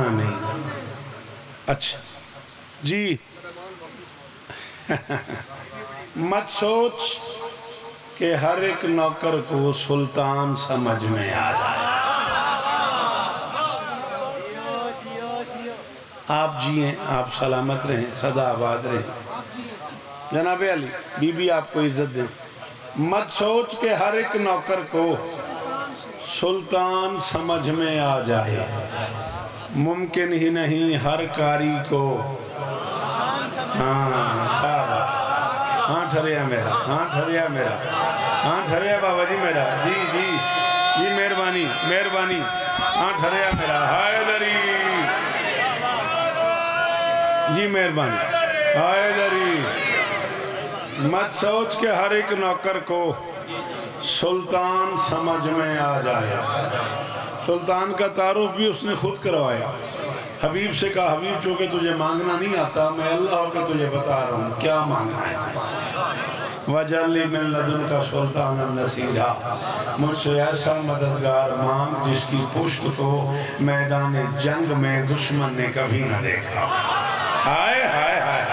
ہاں، نہیں۔ اچھا۔ جی۔ مت سوچ کہ ہر ایک نوکر کو سلطان سمجھ میں آ جائے۔ آپ جیئیں، آپ سلامت رہیں، صدا آباد رہیں۔ جناب علی، بی بی آپ کو عزت دیں۔ مت سوچ کہ ہر ایک نوکر کو سلطان سمجھ میں آ جائے۔ ممکن ہی نہیں ہر کاری کو۔ ہاں شاباش ہاں ٹھریا میرا۔ ہاں ٹھریا میرا۔ ہاں ٹھریا بابا جی میرا۔ جی جی۔ جی مہربانی مہربانی۔ ہاں ٹھریا میرا۔ ہائے دری۔ جی مہربانی۔ ہائے دری۔ مت سوچ کے ہر ایک نوکر کو سلطان سمجھ میں آ جائے۔ سلطان کا تعارف بھی اس نے خود کروایا۔ حبیب سے کہا، حبیب، چونکہ تجھے مانگنا نہیں آتا، میں اللہ کے تجھے بتا رہا ہوں، کیا مانگنا ہے؟ وَجَلِّ مِن لَدُن کا سلطان مجھ سے ایسا مددگار مانگ جس کی پشت کو میدان جنگ میں دشمن نے کبھی نہ دیکھا۔ ہائے ہائے ہائے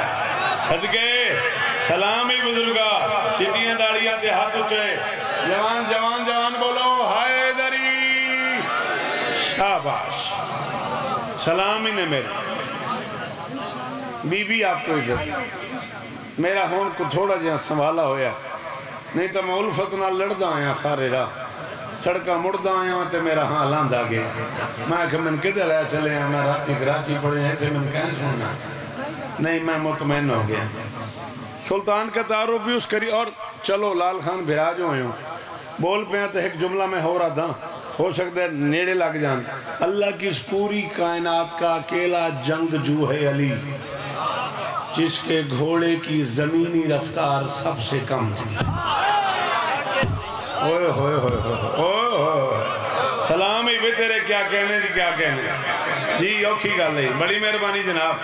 صدقے، سلامی بزرگا چٹیاں، داڑیاں دیہات اچھے جوان جوان۔ شاباش۔ سلامی نے میرے۔ بی بی آپ کو عزت میرا ہون کو تھوڑا جہاں سنبھالا ہویا۔ نہیں تو میں الفت نہ لڑدا آیا سارے راہ۔ سڑکا مڑدا آیا تے میرا ہاں لاندہ گیا۔ میں کہ من کدھر لیا چلے ہیں میں راتی کراچی پڑے ہیں تے من کہیں سننا نہیں، میں مطمئن ہو گیا۔ سلطان کا تعارف بھی اس کری اور چلو لال خان بھراج ہوئے ہوں۔ بول پہ ہیں تو ایک جملہ میں ہو رہا تھا۔ ہو سکتا ہے نیڑے لگ جان۔ اللہ کی اس پوری کائنات کا اکیلا جنگ جو ہے علی، جس کے گھوڑے کی زمینی رفتار سب سے کم تھی۔ اوئے، ہوئے ہوئے ہوئے ہوئے سلام ہی بھی تیرے، کیا کہنے دی کیا کہنے؟ جی اوکھی گا لئی بڑی مہربانی جناب۔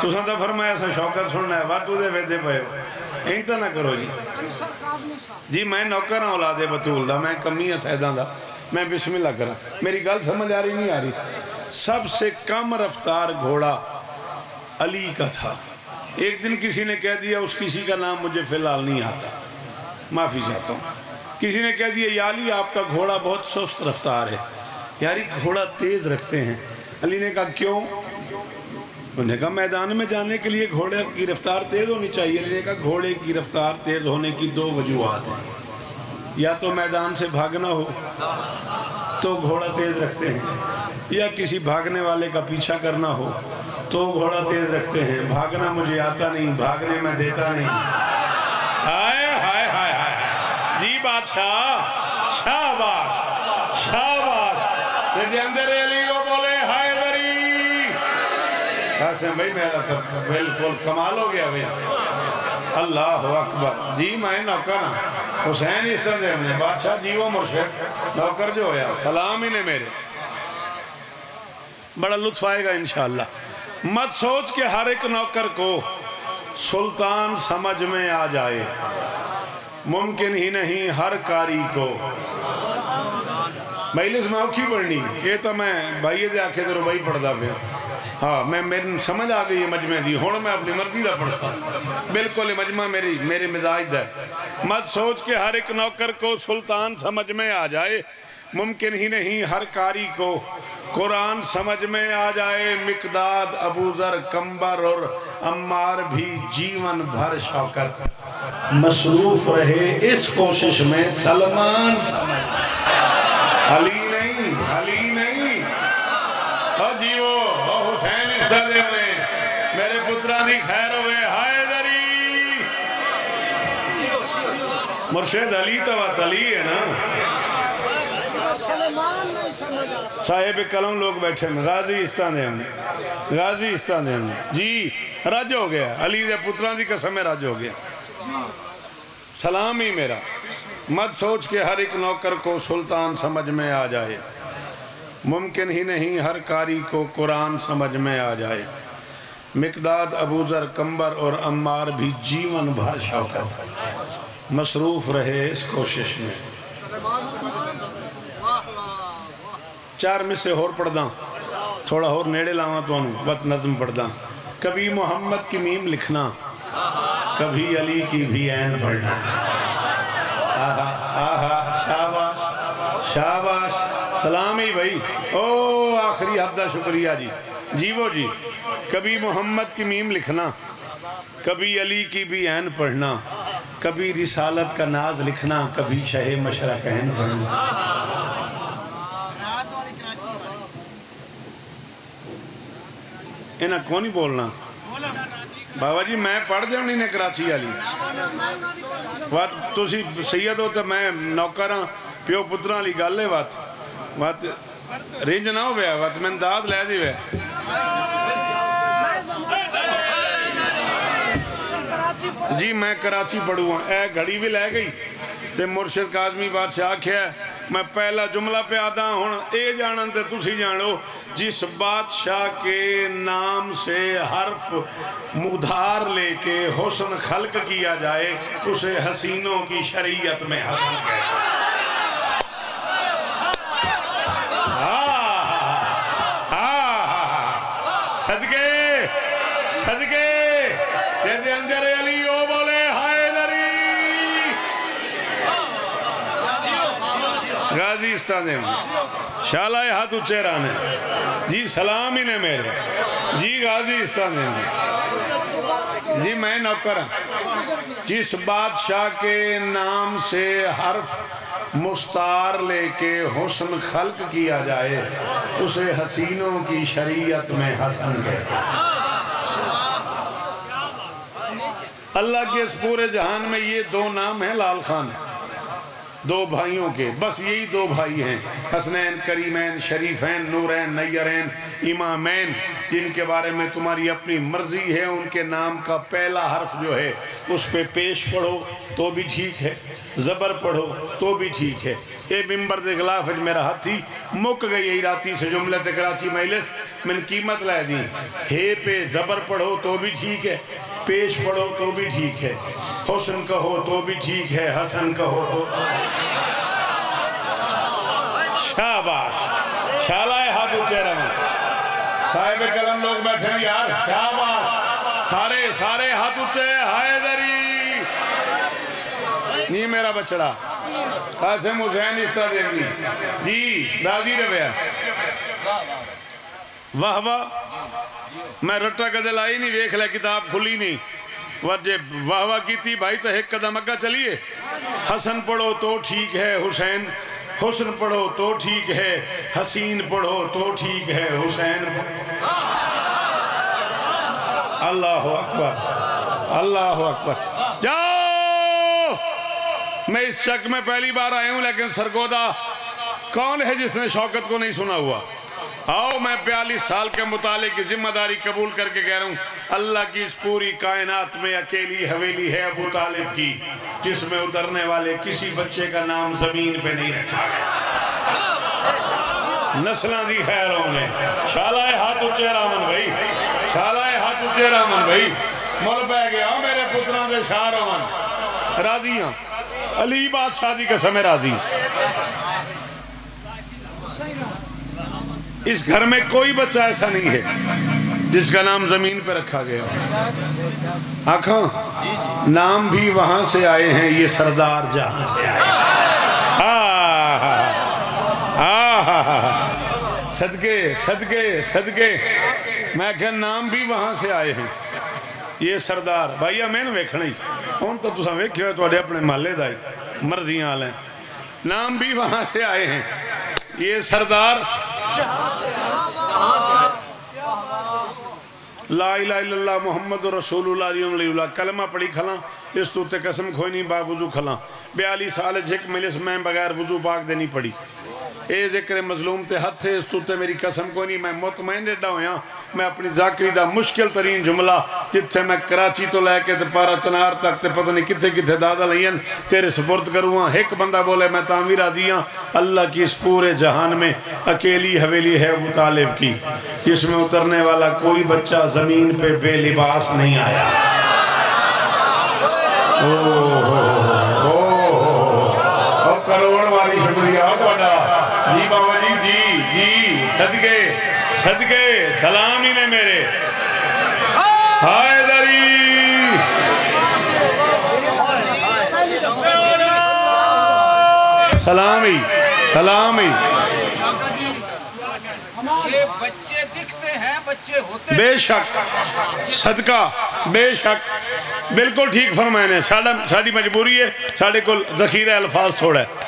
تو سن تو فرمایا سا شوکت سننا ہے۔ بات تو دے ویدے پہے ہو۔ این تو نہ کرو جی جی میں نوکر ہوں اولاد بطول دا میں کمی ہے سیدان دا میں بسم اللہ کرا میری گل سمجھ آ رہی نہیں آ رہی سب سے کم رفتار گھوڑا علی کا تھا ایک دن کسی نے کہہ دیا اس کسی کا نام مجھے فی الحال نہیں آتا معافی چاہتا ہوں کسی نے کہہ دیا یا علی آپ کا گھوڑا بہت سست رفتار ہے یاری گھوڑا تیز رکھتے ہیں علی نے کہا کیوں انہوں نے کہا میدان میں جانے کے لیے گھوڑے کی رفتار تیز ہونی چاہیے۔ علی نے کہا گھوڑے کی رفتار تیز ہونے کی دو وجوہات ہیں۔ یا تو میدان سے بھاگنا ہو تو گھوڑا تیز رکھتے ہیں، یا کسی بھاگنے والے کا پیچھا کرنا ہو تو گھوڑا تیز رکھتے ہیں۔ بھاگنا مجھے آتا نہیں، بھاگنے میں دیتا نہیں۔ ہائے ہائے ہائے ہائے۔ جی بادشاہ، شاباش شاباش۔ لیکن اندر علی کو بولے ہائے دری قاسم بھائی میرا تو بالکل کمال ہو گیا بھئی اللہ اکبر۔ جی میں نوکر ہوں حسین اس طرح دے ہم نے۔ بادشاہ جیو مرشد۔ نوکر جو ہویا سلام ہی نے میرے۔ بڑا لطف آئے گا انشاءاللہ۔ مت سوچ کہ ہر ایک نوکر کو سلطان سمجھ میں آ جائے۔ ممکن ہی نہیں ہر کاری کو۔ مجلس میں اوکھی پڑھنی یہ تو میں بھائی دے آکھے تو ربائی پڑھ دا پہ ہاں میں میری سمجھ آ گئی مجمع دی۔ ہون میں اپنی مرضی دا پڑھتا بالکل مجمع میری میری مزاج دا ہے۔ مت سوچ کہ ہر ایک نوکر کو سلطان سمجھ میں آ جائے۔ ممکن ہی نہیں ہر کاری کو قرآن سمجھ میں آ جائے۔ مقداد، ابوذر، کمبر اور امار بھی جیون بھر شوکت۔ مصروف رہے اس کوشش میں سلمان سمجھ۔ علی نہیں، علی مرشد علی تو علی ہے نا۔ صاحب کلم لوگ بیٹھے ہیں۔ غازی استان دے ہم۔ نے غازی استان دے ہم۔ نے جی رج ہو گیا۔ علی دے پتران دی قسم رج ہو گیا۔ سلام ہی میرا۔ مت سوچ کے ہر ایک نوکر کو سلطان سمجھ میں آ جائے۔ ممکن ہی نہیں ہر کاری کو قرآن سمجھ میں آ جائے۔ مقداد ابوذر کمبر اور امار بھی جیون بھر شوکت۔ مصروف رہے اس کوشش میں۔ چار میں سے ہور پڑھ داں تھوڑا اور نیڑے لاواں تو بس نظم پڑھدا۔ کبھی محمد کی میم لکھنا، کبھی علی کی بھی عین پڑھنا۔ آہا آہا، شاباش شاباش سلامی بھائی۔ او، آخری ہفتہ شکریہ جی۔ جی وہ جی کبھی محمد کی میم لکھنا، کبھی علی کی بھی عین پڑھنا۔ کبھی رسالت کا ناز لکھنا، کبھی شہ مشرق عین پڑھنا انہیں کون ہی بولنا؟ بابا جی میں پڑھ دیا نہیں نے کراچی والی۔ وات تسی سید ہو تو میں نوکر ہاں پیو پترا والی گل ہے، وات۔ وات رینج نہ ہویا وات، میں داد لے دی وے جی میں کراچی پڑھوں ہاں۔ اے گھڑی بھی لے گئی۔ تے مرشد کاظمی بادشاہ کیا ہے، میں پہلا جملہ پہ آدھا ہوں۔ اے جانن تے تسی جانو، جس بادشاہ کے نام سے حرف مدھار لے کے حسن خلق کیا جائے، اسے حسینوں کی شریعت میں حسن کہتا ہے جیسے اندر علی او بولے ہائے دری غازی استانے میں شالہ ہاتھ اچھے رانے جی سلام ہی نے میرے جی غازی استانے میں جی میں نوکر ہوں جس بادشاہ کے نام سے حرف مستار لے کے حسن خلق کیا جائے اسے حسینوں کی شریعت میں حسن کہتے ہیں اللہ کے اس پورے جہان میں یہ دو نام ہیں، لال خان۔ دو بھائیوں کے۔ بس یہی دو بھائی ہیں۔ حسنین، کریمین، شریفین، نورین، نیرین، امامین، جن کے بارے میں تمہاری اپنی مرضی ہے، ان کے نام کا پہلا حرف جو ہے، اس پہ پیش پڑھو تو بھی ٹھیک ہے۔ زبر پڑھو تو بھی ٹھیک ہے۔ اے ممبر دے خلاف میرا ہاتھی مک گئی یہی راتی سے جملہ تے کراچی مجلس میں نے قیمت لائے دی۔ ہے پہ زبر پڑھو تو بھی ٹھیک ہے، پیش پڑھو تو بھی ٹھیک ہے۔ حسن کہو تو بھی ٹھیک ہے، حسن کہو تو شاباش، شالائے ہاتھ اچھے رہا صاحب کلم لوگ بیٹھے ہیں یار، شاباش، سارے سارے ہاتھ اچھے ہائے دری نہیں میرا بچڑا۔ ہاں، قاسم حسین اس طرح دیکھنی۔ جی راضی رویا واہ واہ۔ میں رٹا کدے لائی نہیں، ویکھ لے، کتاب کھلی نہیں۔ وجہ واہ واہ کی تھی بھائی تو ایک قدم اگا چلیے۔ حسن پڑھو تو ٹھیک ہے، حسین۔ حسن پڑھو تو ٹھیک ہے، حسین پڑھو تو ٹھیک ہے، حسین۔ اللہ اکبر۔ اللہ اکبر۔ میں اس چک میں پہلی بار آئے ہوں، لیکن سرگودا، کون ہے جس نے شوکت کو نہیں سنا ہوا؟ آؤ، میں بیالیس سال کے مطالعے کی ذمہ داری قبول کر کے کہہ رہا ہوں، اللہ کی اس پوری کائنات میں اکیلی حویلی ہے ابو طالب کی، جس میں اترنے والے کسی بچے کا نام زمین پہ نہیں رکھا گیا۔ نسلہ دی خیر ہونے شالائے ہاتھ اچھے رامن بھائی۔ شالائے ہاتھ اچھے رامن بھائی۔ مل بہ گیا، میرے پتران دے شاہ رامن۔ راضی ہاں۔ علی بادشاہ جی قسم راضی۔ اس گھر میں کوئی بچہ ایسا نہیں ہے جس کا نام زمین پہ رکھا گیا آنکھاں ہاں، نام بھی وہاں سے آئے ہیں، یہ سردار جہاں سے آئے صدقے صدقے صدقے۔ میں کہ نام بھی وہاں سے آئے ہیں۔ یہ سردار، بھائی میں نے ویکھنا ہی۔ ان تو تسا ویکھے ہوئے تو اپنے محلے دائی مرضیاں آلیں نام بھی وہاں سے آئے ہیں۔ یہ سردار۔ لا الہ الا اللہ محمد رسول اللہ علیہ اللہ کلمہ پڑھی کھلاں، اس تو تے قسم کھوئی نہیں با وضو کھلاں۔ بیالی سال جھک ملس میں بغیر وضو پاک دینی پڑی اے ذکر مظلوم تے حد تھے اس تو تے میری قسم کوئی نہیں، میں مطمئن ڈیڈا ہویا میں اپنی ذاکری دا مشکل ترین جملہ جت میں کراچی تو لے کے تے پارا چنار تک تے پتہ نہیں کتے کتے دادا لئین تیرے سپورت کروں ہاں۔ ایک بندہ بولے، میں تعمیر آجی ہاں۔ اللہ کی اس پورے جہان میں اکیلی حویلی ہے ابو طالب کی۔ جس میں اترنے والا کوئی بچہ زمین پہ بے لباس نہیں آیا۔ اوہ اوہ اوہ اوہ کروڑ والی شکریہ۔ جی بابا جی جی جی صدقے صدقے سلامی نے میرے۔ بچے دکھتے ہیں بچے ہوتے ہیں۔ بے شک صدقہ بے شک۔ بالکل ٹھیک فرمائے نے ساڑی مجبوری ہے ساڑے کو ذخیرہ الفاظ تھوڑا ہے۔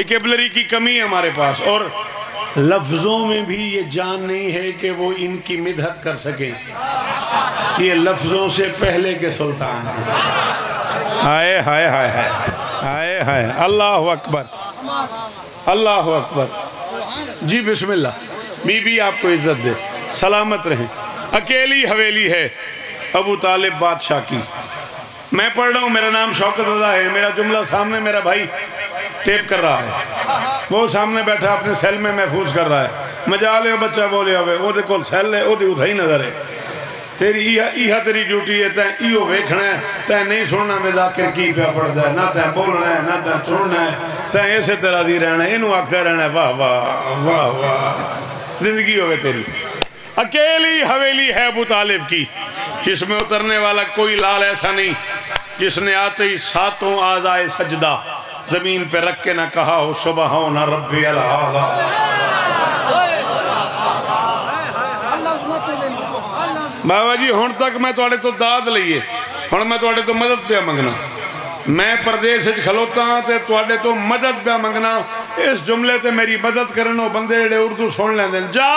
پیکیبلری کی کمی ہے ہمارے پاس اور لفظوں میں بھی یہ جان نہیں ہے کہ وہ ان کی مدحت کر سکیں۔ یہ لفظوں سے پہلے کے سلطان ہیں۔ ہائے ہائے ہائے ہائے۔ ہائے ہائے۔ اللہ اکبر۔ اللہ اکبر۔ جی بسم اللہ۔ بی بی آپ کو عزت دے۔ سلامت رہیں۔ اکیلی حویلی ہے۔ ابو طالب بادشاہ کی۔ میں پڑھ رہا ہوں۔ میرا نام شوکت رضا ہے۔ میرا جملہ سامنے میرا بھائی۔ ٹیپ کر رہا ہے۔ وہ سامنے بیٹھا اپنے سیل میں محفوظ کر رہا ہے۔ مجالے بچہ بولے ہوئے۔ وہ دے کول سیل ہے، وہ دے ادھائی نظر ہے۔ تیری ایہا تیری ڈیوٹی ہے تین ایہو ویکھنا ہے تین نہیں سننا میں ذاکر کی پہ پڑھتا ہے، نہ تین بولنا ہے، نہ تین سننا ہے۔ تین ایسے تیرا دی رہنا ہے انہوں آکتا رہنا ہے، واہ واہ واہ واہ۔ زندگی ہوئے تیری۔ اکیلی حویلی ہے ابو طالب کی، جس میں اترنے والا کوئی لال ایسا نہیں، جس نے آتے ہی ساتوں آزائے سجدہ۔ زمین پہ رکھ کے نہ کہا ہو سبحان ربی العالی۔ بابا جی ہون تک میں توڑے تو داد لئیے ہون میں توڑے تو مدد پہ منگنا۔ میں پردیس سے کھلوتا ہوں تے توڑے تو مدد پہ منگنا۔ اس جملے تے میری مدد کرنو بندے جڑے اردو سن لیں دیں جا!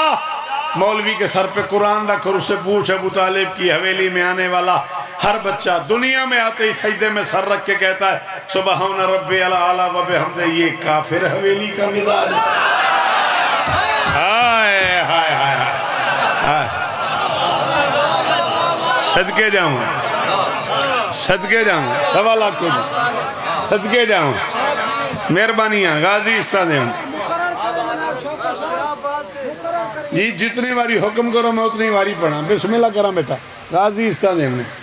مولوی کے سر پہ قرآن رکھ اور اس سے پوچھ، ابو طالب کی حویلی میں آنے والا۔ ہر بچہ دنیا میں آتے ہی سجدے میں سر رکھ کے کہتا ہے، سبحان ربی العالی و بحمد، یہ کافر حویلی کا مزاج ہائے ہائے ہائے ہائے صدقے جاؤں۔ صدقے جاؤں۔ سوا لاکھ کو صدقے جاؤں۔ مہربانیاں غازی استاد ہیں۔ جی جتنی باری حکم کرو، میں اتنی باری پڑھا بسم اللہ کرا بیٹا۔ غازی استاد ہیں۔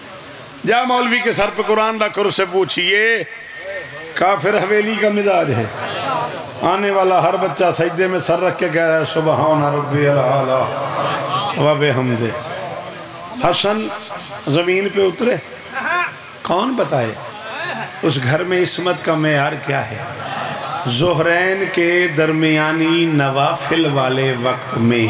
جا مولوی کے سر پہ قرآن رکھ کر سے پوچھئے، کافر حویلی کا مزاج ہے۔ آنے والا ہر بچہ سجدے میں سر رکھ کے کہہ رہا ہے، سبحان ربی العالی۔ و بحمد حسن زمین پہ اترے۔ کون بتائے؟ اس گھر میں اسمت کا معیار کیا ہے؟ زہرین کے درمیانی نوافل والے وقت میں۔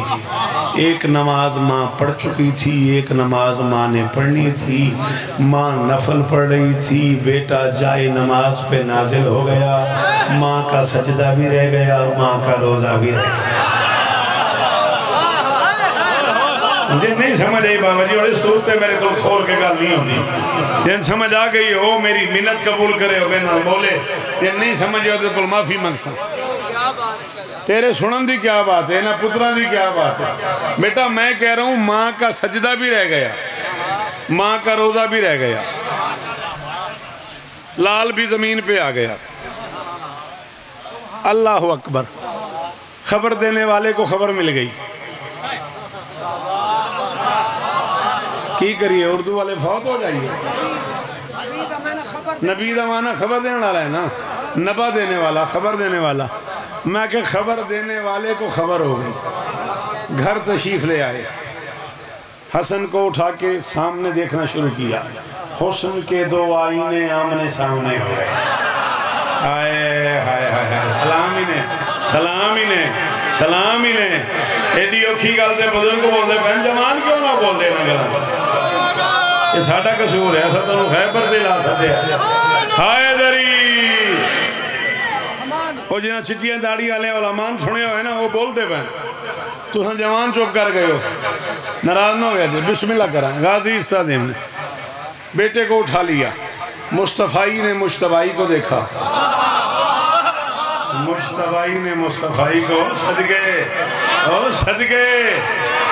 ایک نماز ماں پڑھ چکی تھی، ایک نماز ماں نے پڑھنی تھی۔ ماں نفل پڑھ رہی تھی، بیٹا جائے نماز پہ نازل ہو گیا۔ ماں کا سجدہ بھی رہ گیا، ماں کا روزہ بھی رہ گیا۔ جن نہیں سمجھ آئی بابا جی اور اس میرے تو کھول کے گل نہیں ہوتی جن سمجھ آ گئی ہو میری منت قبول کرے ہو میں نہ بولے۔ جن نہیں سمجھ آئی تو کل معافی منگسا تیرے سنن دی کیا بات ہے نہ پتران دی کیا بات ہے؟ بیٹا، میں کہہ رہا ہوں ماں کا سجدہ بھی رہ گیا۔ ماں کا روزہ بھی رہ گیا۔ لال بھی زمین پہ آ گیا۔ اللہ اکبر۔ خبر دینے والے کو خبر مل گئی۔ کی کریے، اردو والے فوت ہو جائیے۔ نبی دمانا خبر دینے والا ہے نا۔ نبا دینے والا، خبر دینے والا۔ میں کہ خبر دینے والے کو خبر ہو گئی۔ گھر تشریف لے آئے۔ حسن کو اٹھا کے سامنے دیکھنا شروع کیا۔ حسن کے دو آئینے آمنے سامنے ہو گئے۔ آئے، ہائے ہائے ہائے۔ سلامی نے۔ سلامی نے۔ سلامی نے۔ ایڈی اوکھی گالتے بزرگ کو بولتے بہن جمان کیوں نہ بول دے گلا یہ ساڑھا کسور ہے۔ ایسا تو خیبر دے لا سکتے ہائے، دری! وہ جنہاں چٹیاں داڑی والے علمان سنے ہوئے نا وہ بولتے پہ تو سن جوان چوک کر گئے ہو نراز نہ ہو گیا جی بسم اللہ کرا غازی استادیم نے بیٹے کو اٹھا لیا مصطفی نے مشتبائی کو دیکھا مشتبائی نے مصطفی کو صدقے او صدقے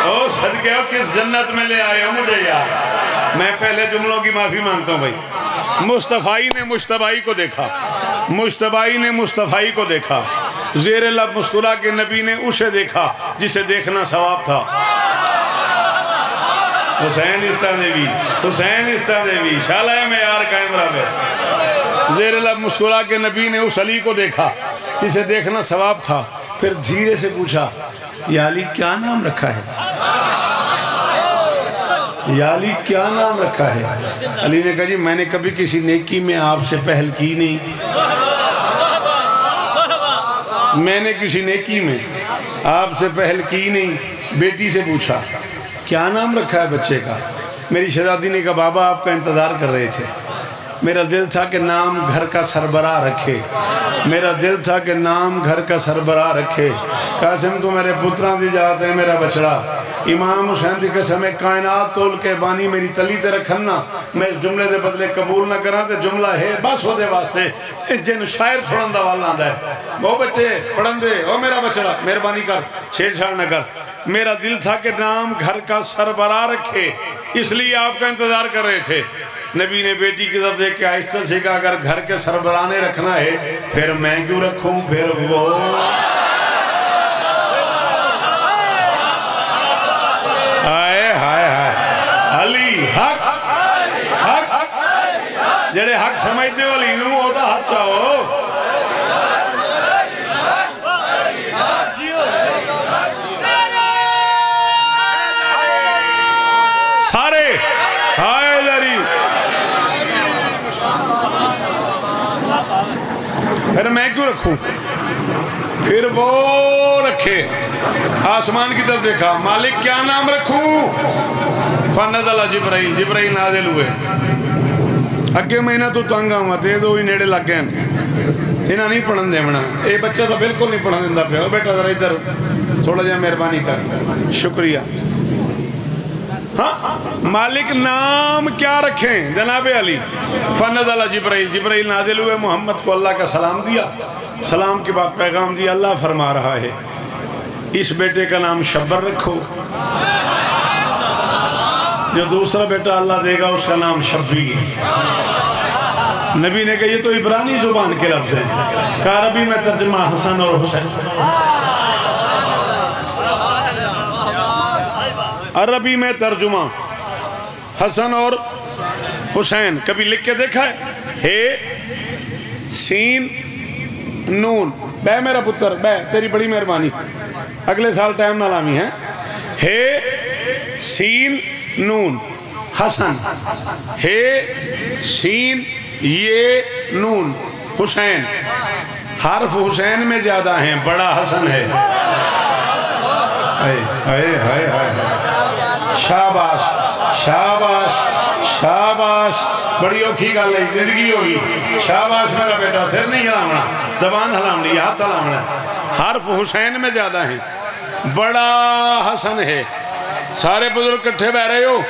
او صدقے او کس جنت میں لے آئے ہو مجھے یار میں پہلے جملوں کی معافی مانگتا ہوں بھائی مصطفی نے مشتبائی کو دیکھا مشتبائی نے مصطفی کو دیکھا۔ زیر لب مسکرا کے نبی نے اسے دیکھا، جسے دیکھنا ثواب تھا۔ حسین استا دیوی حسین استا دیوی شالہ میں یار قائم رہے زیر لب مسکرا کے نبی نے اس علی کو دیکھا، جسے دیکھنا ثواب تھا۔ پھر دھیرے سے پوچھا یا علی کیا نام رکھا ہے؟ یا علی کیا نام رکھا ہے؟ علی نے کہا جی میں نے کبھی کسی نیکی میں آپ سے پہل کی نہیں۔ میں نے کسی نیکی میں آپ سے پہل کی نہیں۔ بیٹی سے پوچھا، کیا نام رکھا ہے بچے کا؟ میری شہزادی نے کہا، بابا آپ کا انتظار کر رہے تھے۔ میرا دل تھا کہ نام گھر کا سربراہ رکھے۔ میرا دل تھا کہ نام گھر کا سربراہ رکھے۔ قاسم تو میرے پتران دی جاتے ہیں میرا بچڑا۔ امام حسین دی قسم کائنات تول کے بانی میری تلی تے رکھنا میں اس جملے دے بدلے قبول نہ کرا تے جملہ ہے بس ہو دے واسطے جن شاعر سنن دا والا آندا ہے۔ وہ بچے پڑھن دے۔ او میرا بچڑا، مہربانی کر، چھیڑ چھاڑ نہ کر۔ میرا دل تھا کہ نام گھر کا سربراہ رکھے۔ اس لیے آپ کا انتظار کر رہے تھے۔ نبی نے بیٹی کی طرف دیکھ کے آہستہ سے کہا، اگر گھر کے سربرانے رکھنا ہے، پھر میں کیوں رکھوں؟ پھر وہ۔ آئے ہائے ہائے۔ علی حق۔ حق۔ جڑے حق سمجھتے ہو، علی نو ہوتا حق چاہو سارے ہائے لری پھر میں کیوں رکھوں پھر وہ رکھے۔ آسمان کی طرف دیکھا۔ مالک کیا نام رکھوں؟ فنز اللہ جبرائیل۔ جبرائیل نازل ہوئے۔ اگے مہینہ تو تنگ آما تے دو ہی نیڑے لگ گئے انہاں نہیں پڑھن دے منا اے بچہ تو بالکل نہیں پڑھن دیندہ پہ بیٹا ذرا ادھر تھوڑا جہاں مہربانی کر۔ شکریہ۔ ہاں؟ مالک نام کیا رکھیں؟ جناب علی فند اللہ جبرائیل جبرائیل نازل ہوئے، محمد کو اللہ کا سلام دیا۔ سلام کے بعد پیغام دیا اللہ فرما رہا ہے، اس بیٹے کا نام شبر رکھو۔ جو دوسرا بیٹا اللہ دے گا، اس کا نام شبی نبی نے کہا، یہ تو عبرانی زبان کے لفظ ہیں۔ کہا عربی میں ترجمہ حسن اور حسین۔ عربی میں ترجمہ۔ حسن اور حسین، کبھی لکھ کے دیکھا ہے؟ ہے، سین، نون۔ بے میرا پتر، بے، تیری بڑی مہربانی۔ اگلے سال ٹائم نہ لامی ہے ہے، سین، نون۔ حسن۔ ہے، سین، یہ، نون۔ حسین۔ حرف حسین میں زیادہ ہیں، بڑا حسن ہے۔ ہائے ہائے ہائے ہائے شاباش شاباش شاباش، بڑی اوکھی گل ہے، زندگی ہوگی شاباش میرا بیٹا، سر نہیں ہلاونا، زبان ہلامنی ہاتھ ہلامنا حرف حسین میں زیادہ ہیں۔ بڑا حسن ہے۔ سارے بزرگ کٹھے بہ رہے ہو۔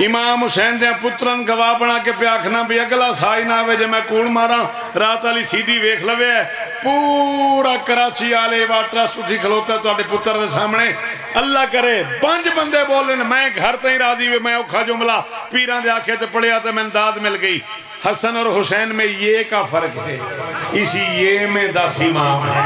امام حسین دے پترن گواہ بنا کے پیاکھنا بھی اگلا سائی نہ آوے جے میں کوڑ مارا رات والی سیدھی ویکھ لوے ہے۔ پورا کراچی آلے واٹرہ سٹھی کھلوتا ہے تو اپنے پتر دے سامنے اللہ کرے پانچ بندے بولیں میں گھر تہیں راضی ہوئے میں اکھا جملہ پیران دے آکھے تے پڑیا تے میں انداد مل گئی حسن اور حسین میں یہ کا فرق ہے اسی یہ میں دس امام ہے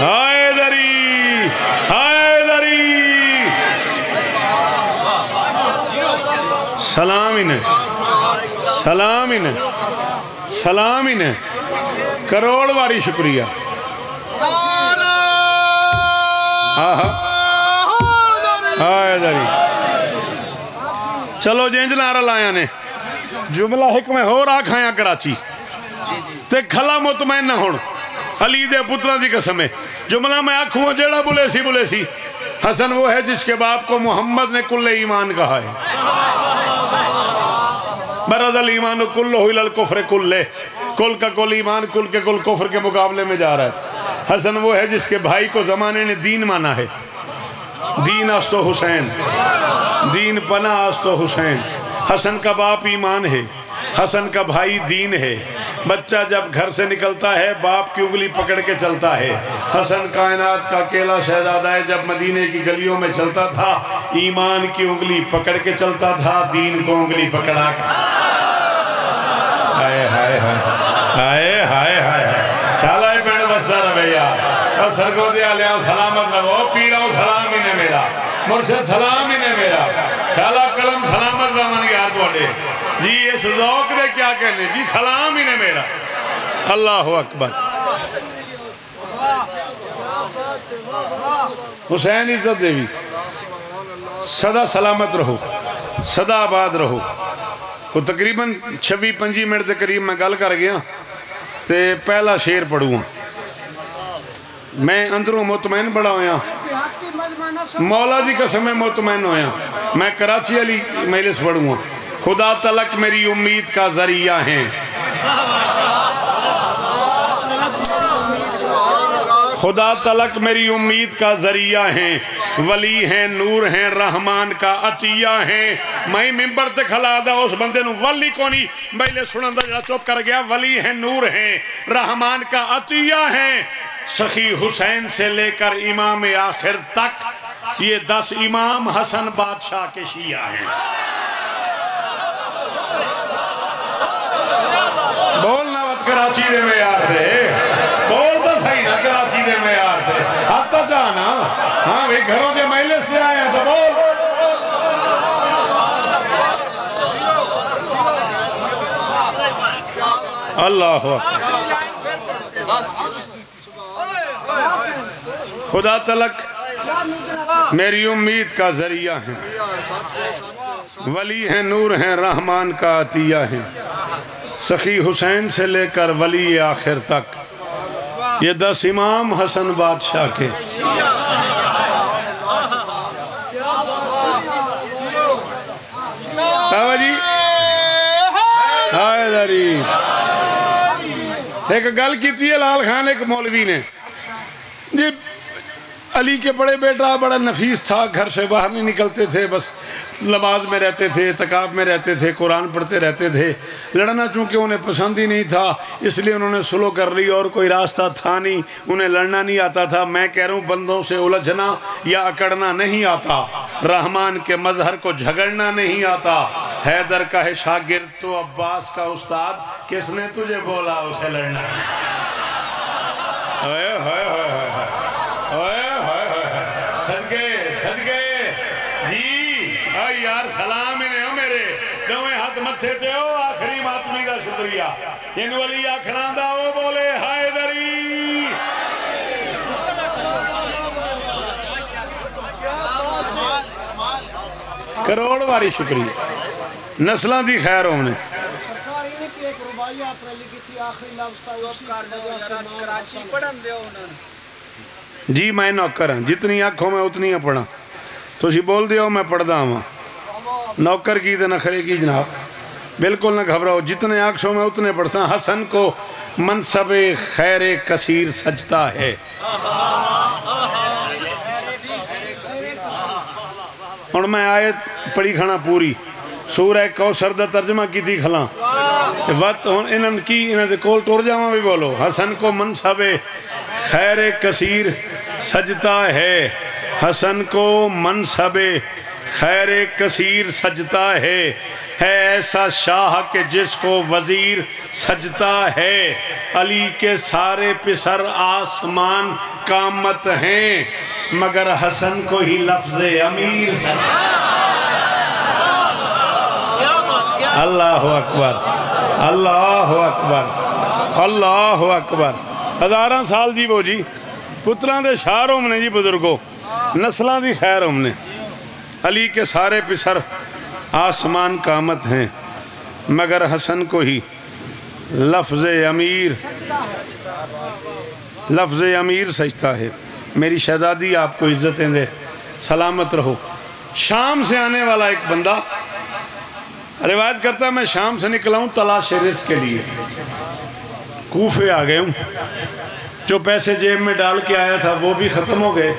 ہائے دری ہائے دری سلام انہیں سلام انہیں سلام انہیں کروڑ واری شکریہ۔ ہاں، ہاں۔ ہاں، جی۔ چلو جنج نارا لایا نے۔ جملہ حکمہ ہو رہا کھایا کراچی۔ تے کھلا مطمئن نہ ہون۔ علی دے پترہ دی قسم ہے۔ جملہ میں آنکھوں جیڑا بولے سی بولے سی۔ حسن وہ ہے جس کے باپ کو محمد نے کل ایمان کہا ہے۔ برد الایمان کل ہوئی للکفر کل کل کا کل ایمان، کل کے کل کفر کے مقابلے میں جا رہا ہے۔ حسن وہ ہے جس کے بھائی کو زمانے نے دین مانا ہے۔ دین آستو حسین۔ دین پناہ آستو حسین۔ حسن کا باپ ایمان ہے۔ حسن کا بھائی دین ہے۔ بچہ جب گھر سے نکلتا ہے، باپ کی انگلی پکڑ کے چلتا ہے۔ حسن کائنات کا اکیلا شہزادہ ہے، جب مدینے کی گلیوں میں چلتا تھا، ایمان کی انگلی پکڑ کے چلتا تھا، دین کو انگلی پکڑا کے۔ ہائے ہائے ہائے۔ ہائے ہائے ہائے چالا ہے پینڈ بستا رویہ اور سرگو دیا لیا سلامت رہو مطلب۔ پیرا سلام ہی نے میرا۔ مرشد، سلام ہی نے میرا۔ چالا کلم سلامت رہا من گیا تو جی اس ذوق نے کیا کہنے؟ جی سلام ہی نے میرا۔ اللہ اکبر۔ حسین عزت دیوی سدا سلامت رہو سدا آباد رہو۔ کو تقریباً چھوی، پنجی منٹ دے قریب میں گل کر گیا، تے پہلا شیر پڑھوں۔ میں اندروں مطمئن بڑا ہویا۔ مولا جی قسم میں مطمئن ہویا۔ میں کراچی علی مجلس پڑھوں۔ خدا تلک میری امید کا ذریعہ ہیں خدا تلک میری امید کا ذریعہ ہیں ولی ہیں نور ہیں رحمان کا عطیہ ہیں میں ممبر تے کھلا دا، اس بندے نو ولی کونی؟ بیلے سنن دا جڑا چپ کر گیا، ولی ہیں نور ہیں رحمان کا عطیہ ہیں سخی حسین سے لے کر امام آخر تک یہ دس امام حسن بادشاہ کے شیعہ ہیں۔ بولنا وقت کراچی دے میں یار دے۔ بول تو صحیح نا کراچی دے میں یار دے۔ ہاتھ تو جانا ہاں بھی گھروں کے مہلے سے آئے ہیں تو بول۔ اللہ خدا تلک، میری امید کا ذریعہ ہے ولی ہیں، نور ہیں، رحمان کا عطیہ ہے سخی حسین سے لے کر ولی آخر تک۔ یہ دس امام حسن بادشاہ کے۔ بابا جی۔ آئے داری۔ ایک گل کی تھی لال خان، ایک مولوی نے۔ جی علی کے بڑے بیٹا، بڑا نفیس تھا، گھر سے باہر نہیں نکلتے تھے، بس نماز میں رہتے تھے تقاب میں رہتے تھے، قرآن پڑھتے رہتے تھے۔ لڑنا چونکہ انہیں پسند ہی نہیں تھا، اس لیے انہوں نے سلو کر لی اور کوئی راستہ تھا نہیں۔ انہیں لڑنا نہیں آتا تھا۔ میں کہہ رہا ہوں، بندوں سے الجھنا یا اکڑنا نہیں آتا۔ رحمان کے مظہر کو جھگڑنا نہیں آتا۔ حیدر کا ہے شاگرد، تو عباس کا استاد، کس نے تجھے بولا اسے لڑنا؟ ہوئے ہوئے ہوئے ہوئے ہوئے ہوئے صدقے صدقے جی اے یار سلام انہیں ہو میرے دوئے ہاتھ متھے تے ہو آخری ماتمی کا شکریہ ان ولی آکھنا دا وہ بولے ہائے دری کروڑ واری شکریہ نسلہ دی خیر ہونے جی میں نوکر ہوں جتنی آنکھوں میں اتنی پڑھا تو اسی بول دیو میں پڑھ دا ہوں نوکر بالکل نہ گھبراؤ، جتنے آنکھوں میں اتنے پڑھتا ہوں حسن کو منصب خیر کثیر سجتا ہے۔ اور میں آیت پڑھی کھانا پوری۔ سورہ کوثر دا ترجمہ کی تھی کھلا وقت انہوں کی انہوں دے کول ٹور جاواں بھی بولو۔ حسن کو منصب خیر کثیر سجتا ہے۔ حسن کو منصب خیر کثیر سجتا ہے۔ ہے ایسا شاہ کہ جس کو وزیر سجتا ہے۔ علی کے سارے پسر آسمان کامت ہیں، مگر حسن کو ہی لفظ امیر سجتا اللہ اکبر اللہ اکبر اللہ اکبر۔ ہزاراں سال جی وہ جی پتران دے شار ہمنے جی بزرگو نسلان دی خیر ہمنے علی کے سارے پسر آسمان کامت ہیں، مگر حسن کو ہی۔ لفظ امیر لفظ امیر سجتا ہے۔ میری شہزادی، آپ کو عزتیں دے سلامت رہو۔ شام سے آنے والا ایک بندہ، روایت کرتا ہے، میں شام سے نکلا ہوں تلاش رزق کے لیے۔ کوفے آ گئے ہوں۔ جو پیسے جیب میں ڈال کے آیا تھا، وہ بھی ختم ہو گئے۔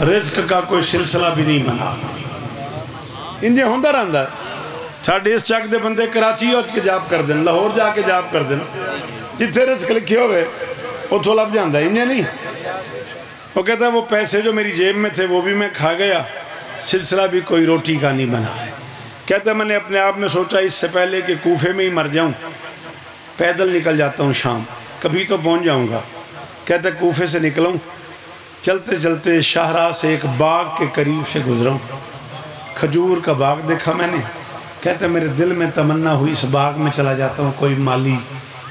رزق کا کوئی سلسلہ بھی نہیں بنا۔ انجھے ہوندہ رہندہ ہے۔ چھاڑے اس چاک دے بندے کراچی ہو کے جاب کر دیں لاہور جا کے جاب کر دیں جتھے رزق لکھے ہوئے وہ تو لب جاندہ ہے۔ انجھے نہیں۔ وہ کہتا ہے، وہ پیسے جو میری جیب میں تھے، وہ بھی میں کھا گیا۔ سلسلہ بھی کوئی روٹی کا نہیں بنا۔ کہتا ہے، میں نے اپنے آپ میں سوچا، اس سے پہلے کہ کوفے میں ہی مر جاؤں، پیدل نکل جاتا ہوں شام۔ کبھی تو پہنچ جاؤں گا۔ کہتا ہے، کوفے سے نکلوں۔ چلتے چلتے شاہراہ سے ایک باغ کے قریب سے گزروں۔ کھجور کا باغ دیکھا میں نے۔ کہتا ہے میرے دل میں تمنا ہوئی اس باغ میں چلا جاتا ہوں، کوئی مالی،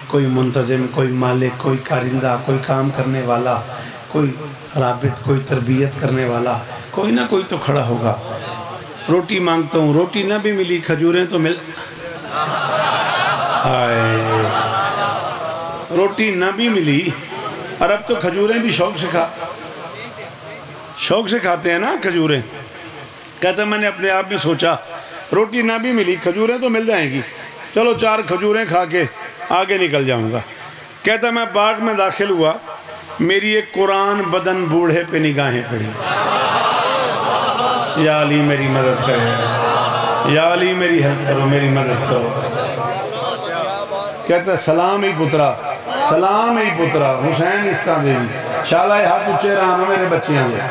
کوئی منتظم، کوئی مالک، کوئی کارندہ، کوئی کام کرنے والا، کوئی رابط، کوئی تربیت کرنے والا۔ کوئی نہ کوئی تو کھڑا ہوگا۔ روٹی مانگتا ہوں، روٹی نہ بھی ملی، کھجوریں تو مل۔ روٹی نہ بھی ملی۔ اور اب تو کھجوریں بھی شوق سے کھا، شوق سے کھاتے ہیں نا کھجوریں۔ کہتا ہے، میں نے اپنے آپ میں سوچا، روٹی نہ بھی ملی کھجوریں تو مل جائیں گی۔ چلو چار کھجوریں کھا کے آگے نکل جاؤں گا۔ کہتا میں باغ میں داخل ہوا۔ میری ایک قرآن بدن بوڑھے پہ نگاہیں پڑی۔ یا علی میری مدد کرے۔ یا علی میری ہیلپ کرو، میری مدد کرو۔ کہتا ہے، سلام ہی پترا، سلام ہی پترا، حسین استا دیوی شالہ ہاتھ اچھے رہانا میرے بچے ہیں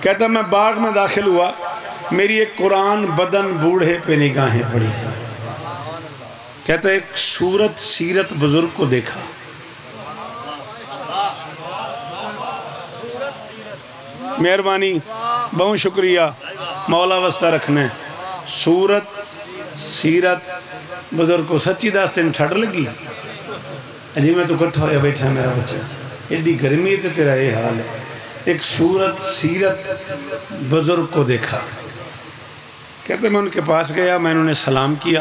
کہتا میں باغ میں داخل ہوا۔ میری ایک قرآن بدن بوڑھے پہ نگاہیں پڑی۔ کہتا ہے، ایک صورت سیرت بزرگ کو دیکھا۔ مہربانی، بہت شکریہ۔ مولا وسطہ رکھنے صورت سیرت بزرگ کو سچی داستے میں ٹھڑ لگی۔ جی میں تو کٹھا ہویا بیٹھا میرا بچہ۔ ایڈی گرمی ہے تیرا یہ حال ہے۔ ایک صورت سیرت بزرگ کو دیکھا۔ کہتے میں ان کے پاس گیا، میں انہوں نے سلام کیا۔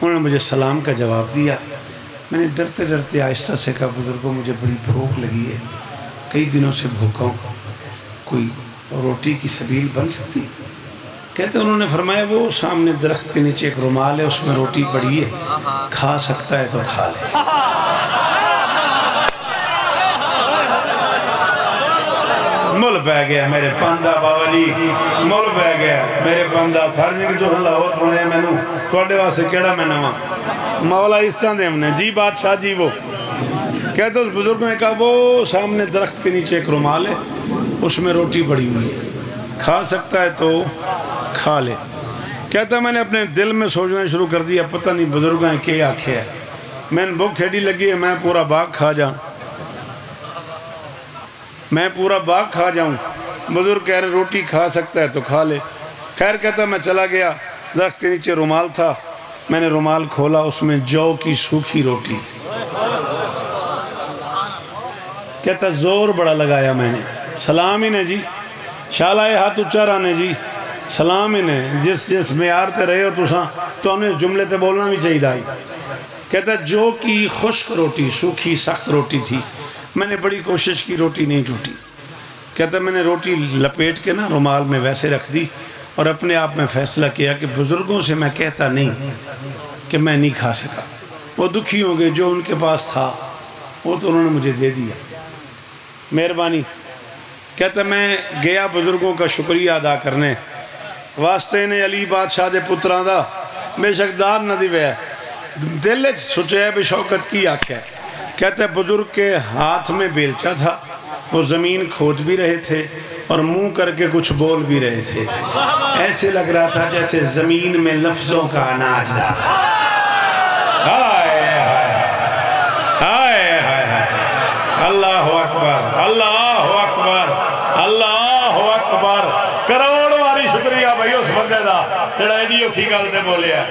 انہوں نے مجھے سلام کا جواب دیا۔ میں نے ڈرتے ڈرتے آہستہ سے کہا، بزرگوں، مجھے بڑی بھوک لگی ہے۔ کئی دنوں سے بھوکا ہوں۔ کوئی روٹی کی سبیل بن سکتی کہتے انہوں نے فرمایا، وہ سامنے درخت کے نیچے ایک رومال ہے، اس میں روٹی پڑی ہے۔ کھا سکتا ہے تو کھا لے۔ مل پہ گیا میرے پاندہ بابا جی مل پہ گیا میرے پاندہ سر جی جو اللہ ہو سنے میں نو توڑے واسے کیڑا میں نوا مولا اس طرح دے ہم نے جی بادشاہ جی وہ۔ کہتے اس بزرگ نے کہا، وہ سامنے درخت کے نیچے ایک رومال ہے، اس میں روٹی پڑی ہوئی ہے۔ کھا سکتا ہے تو کھا لے۔ کہتا میں نے اپنے دل میں سوچنا شروع کر دیا، پتہ نہیں بزرگوں ہیں کیا آنکھیں ہے۔ میں نے بھوک کھیڑی لگی ہے، میں پورا باغ کھا جاؤں۔ میں پورا باغ کھا جاؤں۔ بزرگ کہہ رہے، روٹی کھا سکتا ہے تو کھا لے۔ خیر کہتا، میں چلا گیا۔ درخت کے نیچے رومال تھا۔ میں نے رومال کھولا، اس میں جو کی سوکھی روٹی۔ کہتا، زور بڑا لگایا میں نے۔ سلام ہی نے جی۔ شالہ ہاتھ اچھا رانے جی۔ سلام ہی نے جس جس معیار تے رہے ہو تو ساں تو ہمیں اس جملے تے بولنا بھی چاہیے دائی۔ کہتا، جو کی خشک روٹی، سوکھی، سخت روٹی تھی۔ میں نے بڑی کوشش کی، روٹی نہیں ٹوٹی۔ کہتا میں نے روٹی لپیٹ کے نا رومال میں ویسے رکھ دی اور اپنے آپ میں فیصلہ کیا کہ بزرگوں سے میں کہتا نہیں کہ میں نہیں کھا سکا۔ وہ دکھی ہوں گے جو ان کے پاس تھا، وہ تو انہوں نے مجھے دے دیا۔ مہربانی۔ کہتا میں گیا بزرگوں کا شکریہ ادا کرنے۔ واسطے نے علی بادشاہ دے پتران دا بے شک دار نہ دیوے دل سچے بھی شوکت کی آکھے۔ کہتے بزرگ کے ہاتھ میں بیلچا تھا، وہ زمین کھود بھی رہے تھے اور منہ کر کے کچھ بول بھی رہے تھے۔ ایسے لگ رہا تھا جیسے زمین میں لفظوں کا اناج تھا۔ اللہ اکبر اللہ اکبر اللہ اکبر۔ کروڑ واری شکریہ بھائی اس بندے دا، جڑا ایڈی اوکھی گل تے بولیا۔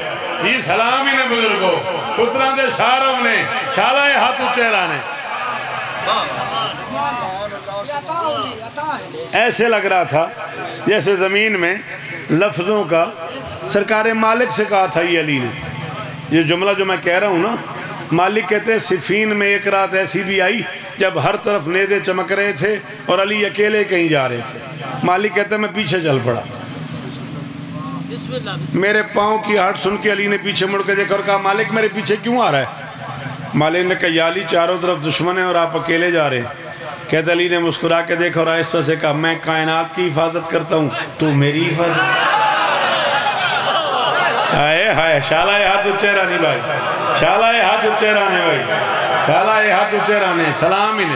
جی سلام ہی نے بزرگو پتران دے ساروں نے شالہ ہاتھ اچھے رانے ایسے لگ رہا تھا جیسے زمین میں لفظوں کا سرکار مالک سے کہا تھا یہ علی نے۔ یہ جملہ جو میں کہہ رہا ہوں نا، مالک کہتے ہیں، صفین میں ایک رات ایسی بھی آئی جب ہر طرف نیدے چمک رہے تھے اور علی اکیلے کہیں جا رہے تھے۔ مالک کہتے ہیں، میں پیچھے چل پڑا۔ میرے پاؤں کی ہٹ سن کے علی نے پیچھے مڑ کے دیکھا اور کہا، مالک، میرے پیچھے کیوں آ رہا ہے؟ مالک نے کہا یا علی چاروں طرف دشمن ہیں اور آپ اکیلے جا رہے ہیں۔ کہتے علی نے مسکرا کے دیکھا اور آہستہ سے کہا، میں کائنات کی حفاظت کرتا ہوں، تو میری حفاظت۔ ہائے ہائے، شالہ ہاتھ اچھے رانی بھائی۔ شالہ ہاتھ اچھے رانے بھائی۔ شالہ ہاتھ اچھے رانے سلام ہی نے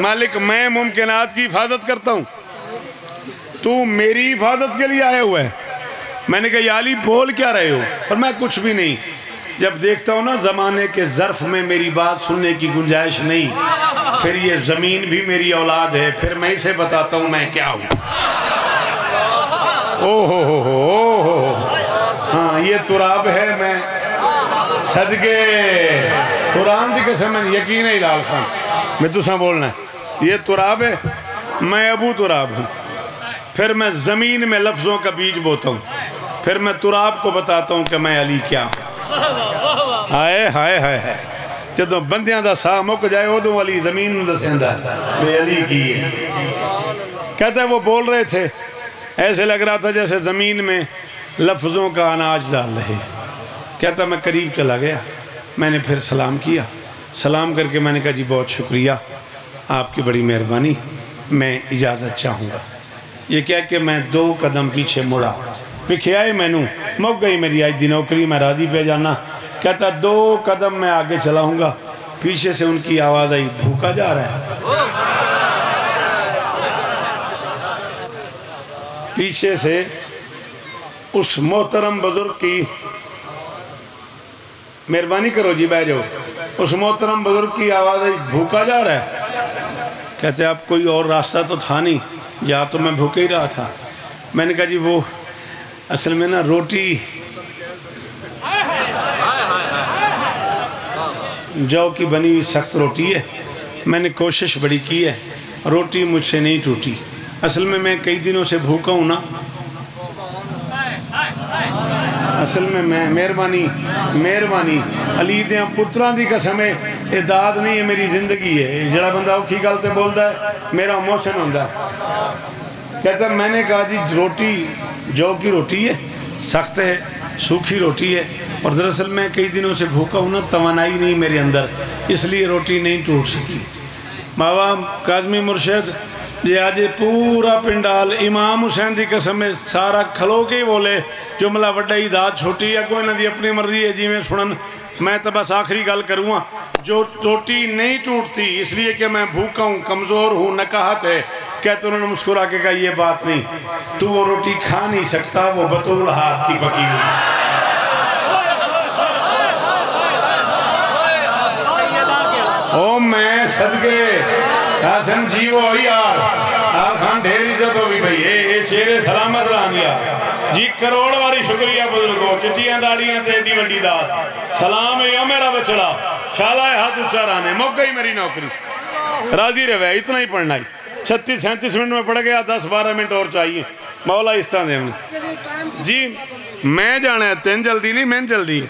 مالک، میں ممکنات کی حفاظت کرتا ہوں۔ تو میری حفاظت کے لیے آئے ہوئے ہیں۔ میں نے کہا یا علی، بول کیا رہے ہو؟ اور میں کچھ بھی نہیں۔ جب دیکھتا ہوں نا زمانے کے ظرف میں میری بات سننے کی گنجائش نہیں، پھر یہ زمین بھی میری اولاد ہے، پھر میں اسے بتاتا ہوں میں کیا ہوں۔ او ہو ہو ہو ہاں یہ تراب ہے، میں صدقے۔ قرآن دی قسم ہے یقین ہے لال خان، میں تسا بولنا ہے۔ یہ تراب ہے، میں ابو تراب ہوں۔ پھر میں زمین میں لفظوں کا بیج بوتا ہوں۔ پھر میں تراب کو بتاتا ہوں کہ میں علی کیا ہوں۔ ہائے ہائے ہائے ہائے۔ جدو بندیاں دا سا مک جائے ادو علی زمین نو دسیندا بے علی کی ہے۔ کہتا ہے وہ بول رہے تھے، ایسے لگ رہا تھا جیسے زمین میں لفظوں کا اناج ڈال رہے۔ کہتا میں قریب چلا گیا۔ میں نے پھر سلام کیا۔ سلام کر کے میں نے کہا جی بہت شکریہ۔ آپ کی بڑی مہربانی، میں اجازت چاہوں گا۔ یہ کہہ کہ میں دو قدم پیچھے مڑا۔ پکھیائے میں نوں مک گئی میری آج دی نوکری، میں راضی پہ جانا۔ کہتا، دو قدم میں آگے چلا ہوں گا۔ پیچھے سے ان کی آواز آئی، بھوکا جا رہا ہے۔ پیچھے سے اس محترم بزرگ کی، مہربانی کرو جی بہ جاؤ۔ اس محترم بزرگ کی آواز آئی، بھوکا جا رہا ہے۔ کہتے، اب کوئی اور راستہ تو تھا نہیں جا تو میں بھوکے ہی رہا تھا۔ میں نے کہا جی وہ اصل میں نا روٹی جو کی بنی ہوئی سخت روٹی ہے، میں نے کوشش بڑی کی ہے، روٹی مجھ سے نہیں ٹوٹی۔ اصل میں میں کئی دنوں سے بھوکا ہوں نا۔ اصل میں میں مہربانی مہربانی۔ علی دیاں پتران دی قسم ہے، یہ داد نہیں ہے، میری زندگی ہے۔ جڑا بندہ اوکھی گل تے بولدا ہے، میرا موشن ہوندا ہے۔ کہتا ہے، میں نے کہا جی روٹی جو کی روٹی ہے، سخت ہے، سوکھی روٹی ہے، اور دراصل میں کئی دنوں سے بھوکا ہوں نا توانائی نہیں میرے اندر، اس لیے روٹی نہیں ٹوٹ سکی۔ بابا کاظمی مرشد، یہ آج پورا پنڈال امام حسین دی قسم میں سارا کھلو کے ہی بولے، جملہ وڈا ہی داد چھوٹی یا کوئی نہ دی اپنی مرضی ہے جی میں سنن، میں تو بس آخری گل کروں۔ گا جو روٹی نہیں ٹوٹتی، اس لیے کہ میں بھوکا ہوں، کمزور ہوں، نکاہت ہے کہتے انہوں نے مسکرا کے کہا، یہ بات نہیں۔ تو وہ روٹی کھا نہیں سکتا، وہ بطول ہاتھ کی پکی ہوئی۔ او میں صدقے۔ حسن جی وہ یار۔ آخان ڈھیر عزت ہوگی بھئی۔ اے اے چہرے سلامت رہا گیا جی کروڑ واری شکریہ بزرگو۔ چٹیاں داڑیاں تے دی وڈی داد۔ سلام ہے یو میرا بچڑا۔ شالہ ہاتھ اچھا رہنے۔ موقع ہی میری نوکری۔ راضی رہے اتنا ہی پڑھنا ہی چھتیس سینتیس منٹ میں پڑھ گیا، دس بارہ منٹ اور چاہیے۔ مولا اس طرح دے ہمیں جی میں جانا ہے، تین جلدی نہیں، میں جلدی۔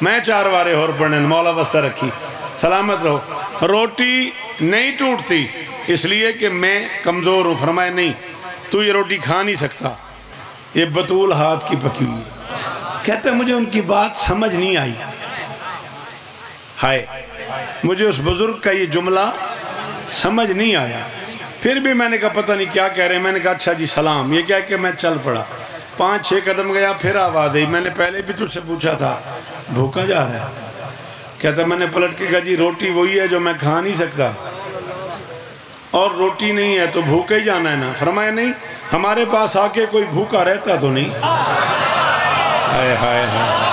میں چار وارے اور پڑھنے مولا بستہ رکھی۔ سلامت رہو۔ روٹی نہیں ٹوٹتی، اس لیے کہ میں کمزور ہوں۔ فرمائے نہیں، تو یہ روٹی کھا نہیں سکتا۔ یہ بطول ہاتھ کی پکی ہوئی ہے۔ کہتے مجھے ان کی بات سمجھ نہیں آئی۔ ہائے، مجھے اس بزرگ کا یہ جملہ سمجھ نہیں آیا۔ پھر بھی میں نے کہا پتہ نہیں کیا کہہ رہے ہیں۔ میں نے کہا اچھا جی سلام۔ یہ کیا کہ میں چل پڑا۔ پانچ، چھ قدم گیا، پھر آواز آئی۔ میں نے پہلے بھی تجھ سے پوچھا تھا، بھوکا جا رہا ہے؟ کہتا میں نے پلٹ کے کہا جی روٹی وہی ہے جو میں کھا نہیں سکتا۔ اور روٹی نہیں ہے تو بھوکے ہی جانا ہے نا۔ فرمایا نہیں، ہمارے پاس آ کے کوئی بھوکا رہتا تو نہیں۔ ہائے ہائے ہائے۔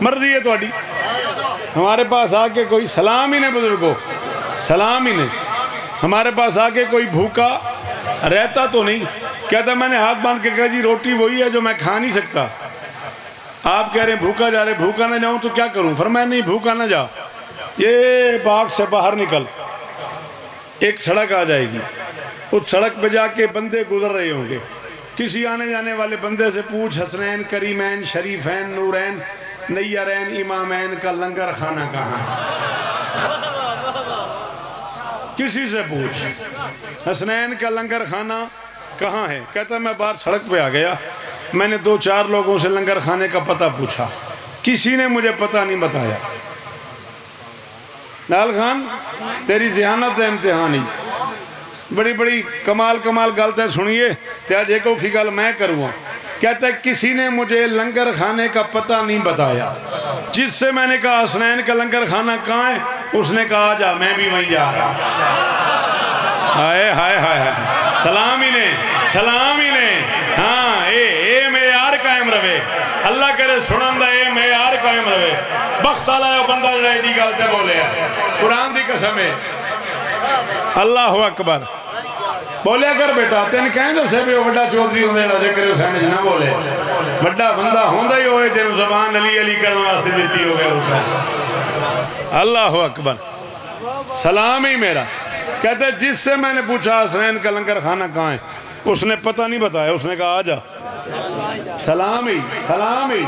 مرضی ہے تھوڑی ہمارے پاس آ کے کوئی سلام ہی نہیں، بزرگو۔ سلام ہی نہیں۔ ہمارے پاس آ کے کوئی بھوکا رہتا تو نہیں؟ کہتا میں نے ہاتھ باندھ کے کہا جی روٹی وہی ہے جو میں کھا نہیں سکتا۔ آپ کہہ رہے ہیں بھوکا جا رہے بھوکا نہ جاؤں تو کیا کروں؟ فرمایا نہیں، بھوکا نہ جا یہ باغ سے باہر نکل۔ ایک سڑک آ جائے گی۔ اس سڑک پہ جا کے بندے گزر رہے ہوں گے۔ کسی آنے جانے والے بندے سے پوچھ، حسنین، کریمین، شریفین، نورین نیرین امامین کا لنگر خانہ کہاں؟ ہے کسی سے پوچھ۔ حسنین کا لنگر خانہ کہاں ہے؟ کہتا میں باہر سڑک پہ آ گیا۔ میں نے دو چار لوگوں سے لنگر خانے کا پتہ پوچھا۔ کسی نے مجھے پتہ نہیں بتایا۔ لال خان، تیری ذہانت ہے امتحانی۔ بڑی بڑی کمال کمال گلتے سنیے۔ آج ایک اوکھی گل میں کروں۔ کہتا ہے، کسی نے مجھے لنگر خانے کا پتہ نہیں بتایا. جس سے میں نے کہا حسنین کا لنگر خانہ کہاں ہے؟ اس نے کہا، جا، میں بھی وہیں جا رہا ہوں. ہائے ہائے ہائے ہائے۔ سلام ہی نے سلام ہی نے ہاں اے اے معیار قائم رہے۔ اللہ کرے سنن دا اے معیار قائم رہے۔ بخت والا ہے، بندہ جڑا دی گل تے بولے قرآن دی قسم ہے۔ اللہ اکبر۔ بولیا کر بیٹا تین کہیں دسے بھی وہ بڑا چودھری ہوندے نا ذکر حسین جی بولے بڑا بندہ ہوندا ہی ہوئے جن زبان علی علی کرنے واسطے دیتی ہو گیا حسین اللہ اکبر سلام ہی میرا کہتے ہیں جس سے میں نے پوچھا حسین کا لنگر خانہ کہاں ہے اس نے پتہ نہیں بتایا اس نے کہا آ جا سلام ہی سلام ہی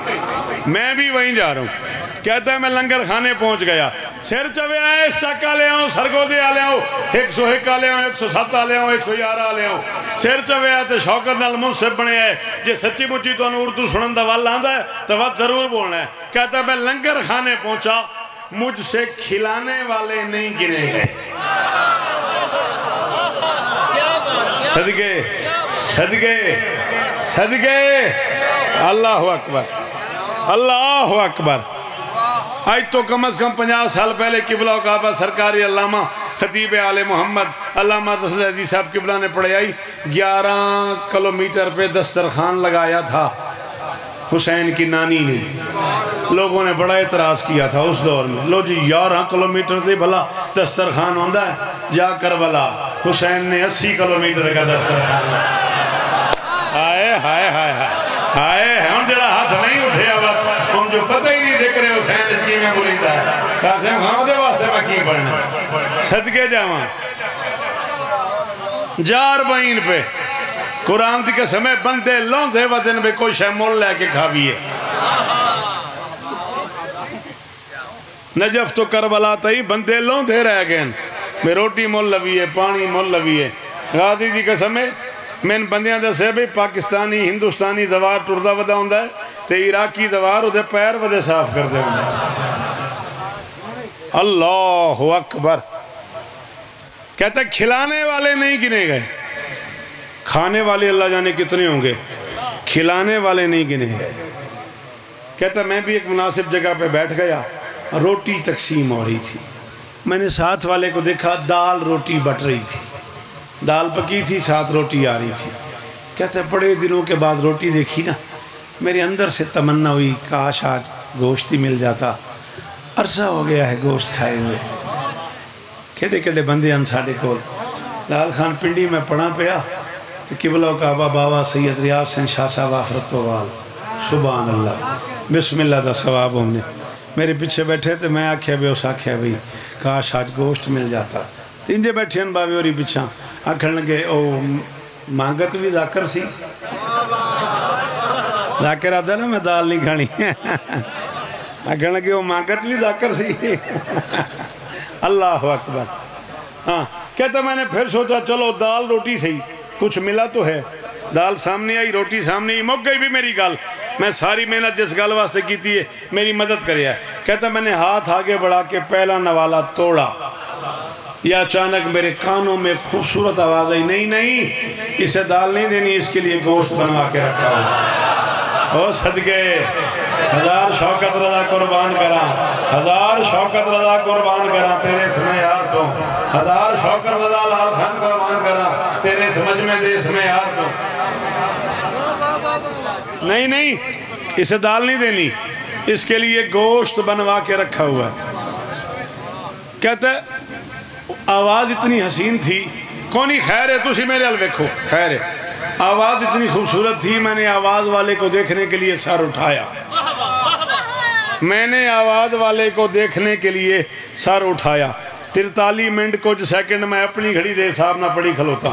میں بھی وہیں جا رہا ہوں کہتا ہے میں لنگر خانے پہنچ گیا سر چوے آئے چکا لے آؤں سرگو دے آ آؤں، ایک سو ایک آ لے آؤں، ایک سو سات آ لے آؤں، ایک سو یارہ آ لے آؤں۔ سر چوے آئے تو شوکت نال منصف بنے آئے۔ جے سچی مچی تو انہوں اردو سنن دا والا آندا ہے، تو وقت ضرور بولنا ہے۔ کہتا ہے، میں لنگر خانے پہنچا، مجھ سے کھلانے والے نہیں گنے گئے۔ صدقے صدقے صدقے۔ اللہ اکبر اللہ اکبر۔ آج تو کم از کم پنجا سال پہلے قبلہ و کعبہ سرکاری علامہ خطیب آل محمد، علامہ تصل عزیز صاحب قبلہ نے پڑھے آئی گیارہ کلومیٹر پہ دسترخان لگایا تھا۔ حسین کی نانی نے۔ لوگوں نے بڑا اعتراض کیا تھا اس دور میں۔ لو جی یارہ کلومیٹر تھے بھلا دسترخان ہوندہ ہے۔ جا کر بلا حسین نے اسی کلومیٹر کا دسترخان ہائے ہائے ہائے ہائے ہائے ہم جڑا ہاتھ نہیں اٹھے اب جو پتہ ہی نہیں دیکھ رہے حسین اس کی میں بولیتا ہے قاسم خان ہاں، دے واسطے میں کی پڑھنا صدقے جاواں۔ جار بائن پہ۔ قرآن دی قسم ہے، بندے لوندے ودن بے کوئی شے مول لے کے کھاویے۔ نجف تو کربلا تئی، بندے لوندے رہ گئے۔ بے روٹی مول لویے، پانی مول لویے۔ غازی دی قسم ہے، میں ان بندیاں دے سے بھی پاکستانی، ہندوستانی دوار ٹردہ ودا ہوں ہے۔ تے عراقی دوار دے پیر ودے صاف کر دے ہوں اللہ اکبر۔ کہتا ہے کھلانے والے نہیں گنے گئے۔ کھانے والے اللہ جانے کتنے ہوں گے۔ کھلانے والے نہیں گنے گئے۔ کہتا میں بھی ایک مناسب جگہ پہ بیٹھ گیا۔ روٹی تقسیم ہو رہی تھی۔ میں نے ساتھ والے کو دیکھا، دال روٹی بٹ رہی تھی۔ دال پکی تھی، ساتھ روٹی آ رہی تھی۔ کہتا ہے بڑے دنوں کے بعد روٹی دیکھی نا۔ میرے اندر سے تمنا ہوئی، کاش آج گوشت ہی مل جاتا۔ عرصہ ہو گیا ہے گوشت کھائے ہوئے۔ کھڑے کھڑے بندے ہیں ساڑھے کو لال خان پنڈی میں پڑھا پیا تو قبلہ و کعبہ بابا سید ریاض سن شاہ صاحب آفرت و وال سبحان اللہ بسم اللہ دا ثواب ہم نے۔ میرے پیچھے بیٹھے تو میں آکھیا بھی، اس آکھیا بھی، کاش آج گوشت مل جاتا۔ تین جے بیٹھے ہیں باوی اوری پیچھا۔ آکھن لگے، او مانگت بھی ذاکر سی۔ ذاکر آدھا نا میں دال نہیں کھانی آکھن لگے او مانگت بھی ذاکر سی اللہ اکبر ہاں کہتا میں نے پھر سوچا چلو دال روٹی صحیح کچھ ملا تو ہے دال سامنے آئی روٹی سامنے آئی مک گئی بھی میری گال میں ساری محنت جس گال واسطے کی تھی میری مدد کرے ہے کہتا میں نے ہاتھ آگے بڑھا کے پہلا نوالا توڑا یا اچانک میرے کانوں میں خوبصورت آواز آئی نہیں نہیں اسے دال نہیں دینی اس کے لیے گوشت بنوا کے رکھا ہوں او صدقے، ہزار شوکت رضا قربان کرا ہزار شوکت رضا قربان کرا تیرے سمیں یاد تو ہزار شوکت رضا لال خان قربان کرا تیرے سمجھ میں دے سمیں یاد تو نہیں نہیں، اسے دال نہیں دینی۔ اس کے لیے گوشت بنوا کے رکھا ہوا ہے۔ کہتا ہے، آواز اتنی حسین تھی۔ کونی خیر ہے، تسی میرے الویکھو خیر ہے۔ آواز اتنی خوبصورت تھی، میں نے آواز والے کو دیکھنے کے لیے سر اٹھایا۔ میں نے آواز والے کو دیکھنے کے لیے سر اٹھایا۔ ترتالی منٹ کچھ سیکنڈ میں اپنی گھڑی دے صاحب نہ پڑی کھلوتا۔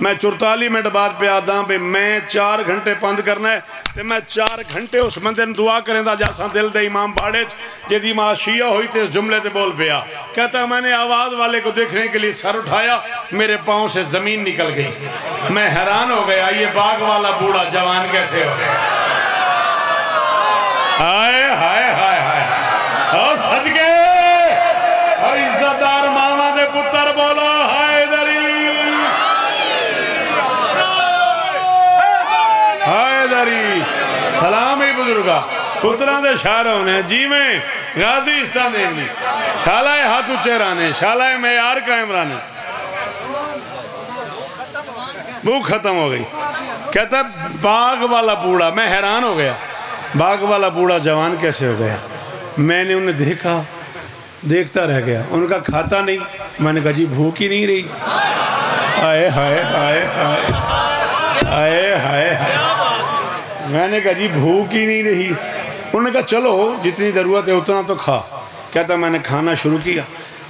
میں چرتالی منٹ بعد پہ آدھا پہ میں چار گھنٹے پند کرنا ہے تے میں چار گھنٹے اس بندے نے دعا کریں دا جاسا دل دے امام باڑے جدی ماں شیعہ ہوئی تے اس جملے تے بول پیا۔ کہتا ہے میں نے آواز والے کو دیکھنے کے لیے سر اٹھایا، میرے پاؤں سے زمین نکل گئی۔ میں حیران ہو گیا، یہ باغ والا بوڑا جوان کیسے ہو گیا؟ ہائے ہائے ہائے ہائے۔ اور سلامی بزرگا پتران دے شاعر ہونے جی میں غازی استان دیمنی شالہ ہاتھ اچھے رانے شالہ معیار قائم رانے۔ وہ ختم ہو گئی۔ کہتا ہے، باغ والا بوڑا میں حیران ہو گیا۔ باغ والا بوڑا جوان کیسے ہو گیا؟ میں نے انہیں دیکھا، دیکھتا رہ گیا۔ ان کا کھاتا نہیں، میں نے کہا جی بھوک ہی نہیں رہی۔ ہائے ہائے ہائے ہائے ہائے ہائے ہائے میں نے کہا جی بھوک ہی نہیں رہی۔ انہوں نے کہا، چلو، جتنی ضرورت ہے اتنا تو کھا۔ کہتا میں نے کھانا شروع کیا۔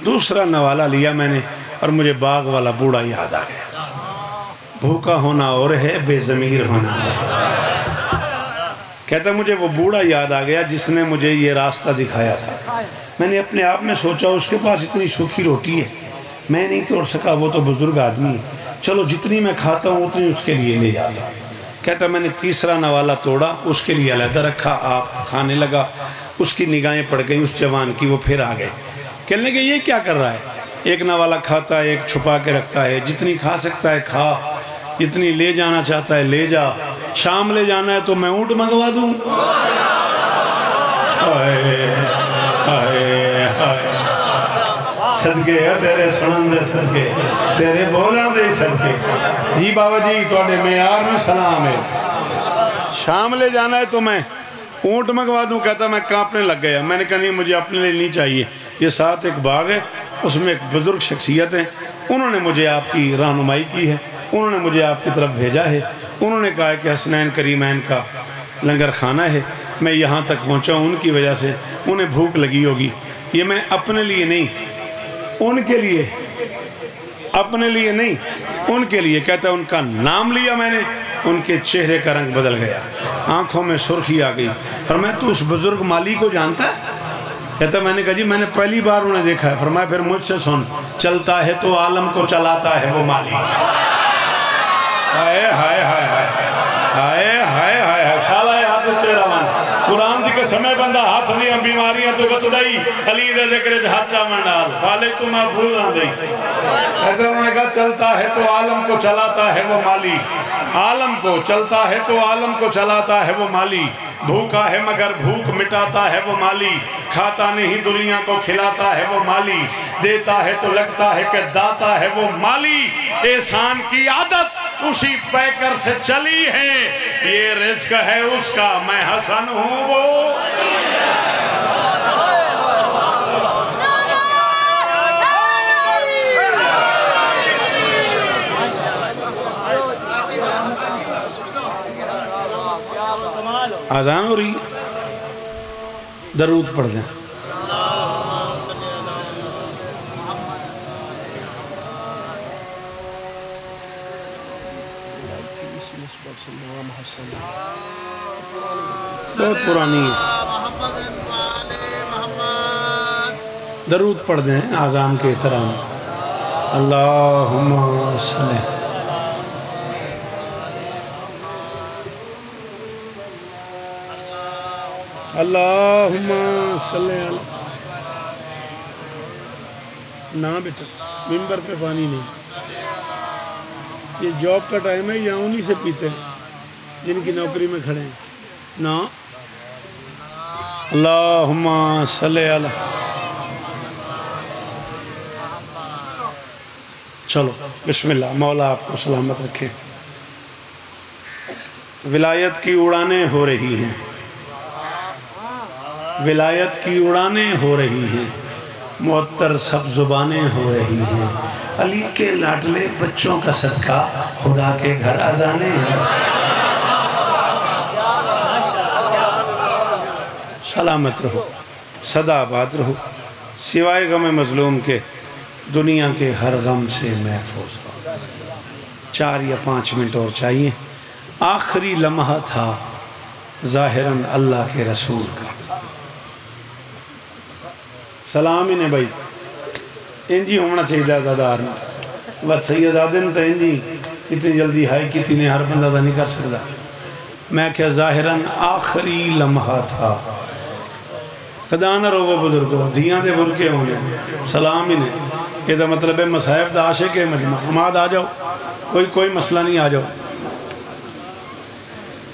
دوسرا نوالا لیا میں نے اور مجھے باغ والا بوڑھا یاد آ گیا۔ بھوکا ہونا اور ہے، بے ضمیر ہونا۔ کہتا مجھے وہ بوڑھا یاد آ گیا جس نے مجھے یہ راستہ دکھایا تھا۔ میں نے اپنے آپ میں سوچا، اس کے پاس اتنی سوکھی روٹی ہے۔ میں نہیں توڑ سکا، وہ تو بزرگ آدمی ہے۔ چلو، جتنی میں کھاتا ہوں، اتنی اس کے لیے لے جاتا کہتا میں نے تیسرا نوالا توڑا اس کے لیے علیحدہ رکھا آپ کھانے لگا اس کی نگاہیں پڑ گئی اس جوان کی وہ پھر آ گئے. کہنے لگے یہ کیا کر رہا ہے؟ ایک نوالا کھاتا ہے ایک چھپا کے رکھتا ہے جتنی کھا سکتا ہے کھا جتنی لے جانا چاہتا ہے لے جا شام لے جانا ہے تو میں اونٹ منگوا دوں ہائے ہائے ہائے صدقے ہے تیرے سنن دے صدقے تیرے بولن دے صدقے جی بابا جی توڑے معیار میں سلام ہے شام لے جانا ہے تو میں اونٹ منگوا دوں کہتا میں کانپنے لگ گیا میں نے کہا نہیں مجھے اپنے لیے نہیں چاہیے یہ ساتھ ایک باغ ہے اس میں ایک بزرگ شخصیت ہیں انہوں نے مجھے آپ کی رہنمائی کی ہے انہوں نے مجھے آپ کی طرف بھیجا ہے انہوں نے کہا کہ حسنین کریمین کا لنگر خانہ ہے میں یہاں تک پہنچا ہوں ان کی وجہ سے انہیں بھوک لگی ہوگی یہ میں اپنے لیے نہیں ان کے لیے، اپنے لیے نہیں، ان کے لیے، کہتا ہے ان کا نام لیا میں نے، ان کے چہرے کا رنگ بدل گیا، آنکھوں میں سرخی آ گئی۔ فرمایا، تو اس بزرگ مالی کو جانتا ہے؟ کہتا میں نے کہا جی میں نے پہلی بار انہیں دیکھا ہے۔ فرمایا، پھر مجھ سے سن، چلتا ہے تو عالم کو چلاتا ہے وہ مالی۔ ہائے ہائے ہائے ہائے ہائے ہائے شالا یاد تیرا من قرآن بندہ ہاتھ دیاں بیماریاں تو بچڑائی علی دے ذکر جے ہاتھ چا منڈال فالے تو محفوظ نہ دئی۔ کہتے نے کہا، چلتا ہے تو عالم کو چلاتا ہے وہ مالی۔ عالم کو چلتا ہے تو عالم کو چلاتا ہے وہ مالی۔ بھوکا ہے مگر بھوک مٹاتا ہے وہ مالی۔ کھاتا نہیں، دنیا کو کھلاتا ہے وہ مالی۔ دیتا ہے تو لگتا ہے کہ داتا ہے وہ مالی۔ احسان کی عادت اسی پیکر سے چلی ہے۔ یہ رزق ہے اس کا، میں حسن ہوں وہ۔ آزان ہو رہی درود پڑھ دیں بہت پرانی درود پڑھ دیں آزان کے احترام۔ اللہم صلی اللہم صلی اللہ نہ بیٹا ممبر پہ پانی نہیں۔ یہ جاب کا ٹائم ہے یا انہی سے پیتے ہیں، جن کی نوکری میں کھڑے ہیں۔ نا اللہم صلی اللہ چلو بسم اللہ مولا آپ کو سلامت رکھے ولایت کی اڑانے ہو رہی ہیں ولایت کی اڑانے ہو رہی ہیں معطر سب زبانیں ہو رہی ہیں علی کے لاڈلے بچوں کا صدقہ خدا کے گھر آزانے ہیں سلامت رہو، صدا آباد رہو۔ سوائے غم مظلوم کے، دنیا کے ہر غم سے محفوظ رہو۔ چار یا پانچ منٹ اور چاہیے۔ آخری لمحہ تھا ظاہراً اللہ کے رسول کا۔ سلام ہی نے بھائی۔ انجی ہونا چاہیے دادار نے بس سید آدم تو انجی اتنی جلدی ہائی، کتنی نے ہر بندہ نہیں کر سکتا۔ میں کیا ظاہراً آخری لمحہ تھا خدا نہ رو بزرگو دھیاں دے برکے ہوں گے، سلام ہی نے یہ تو مطلب ہے مسائب دا عاشق ہے، مجمع حماد آ جاؤ، کوئی کوئی مسئلہ نہیں آ جاؤ۔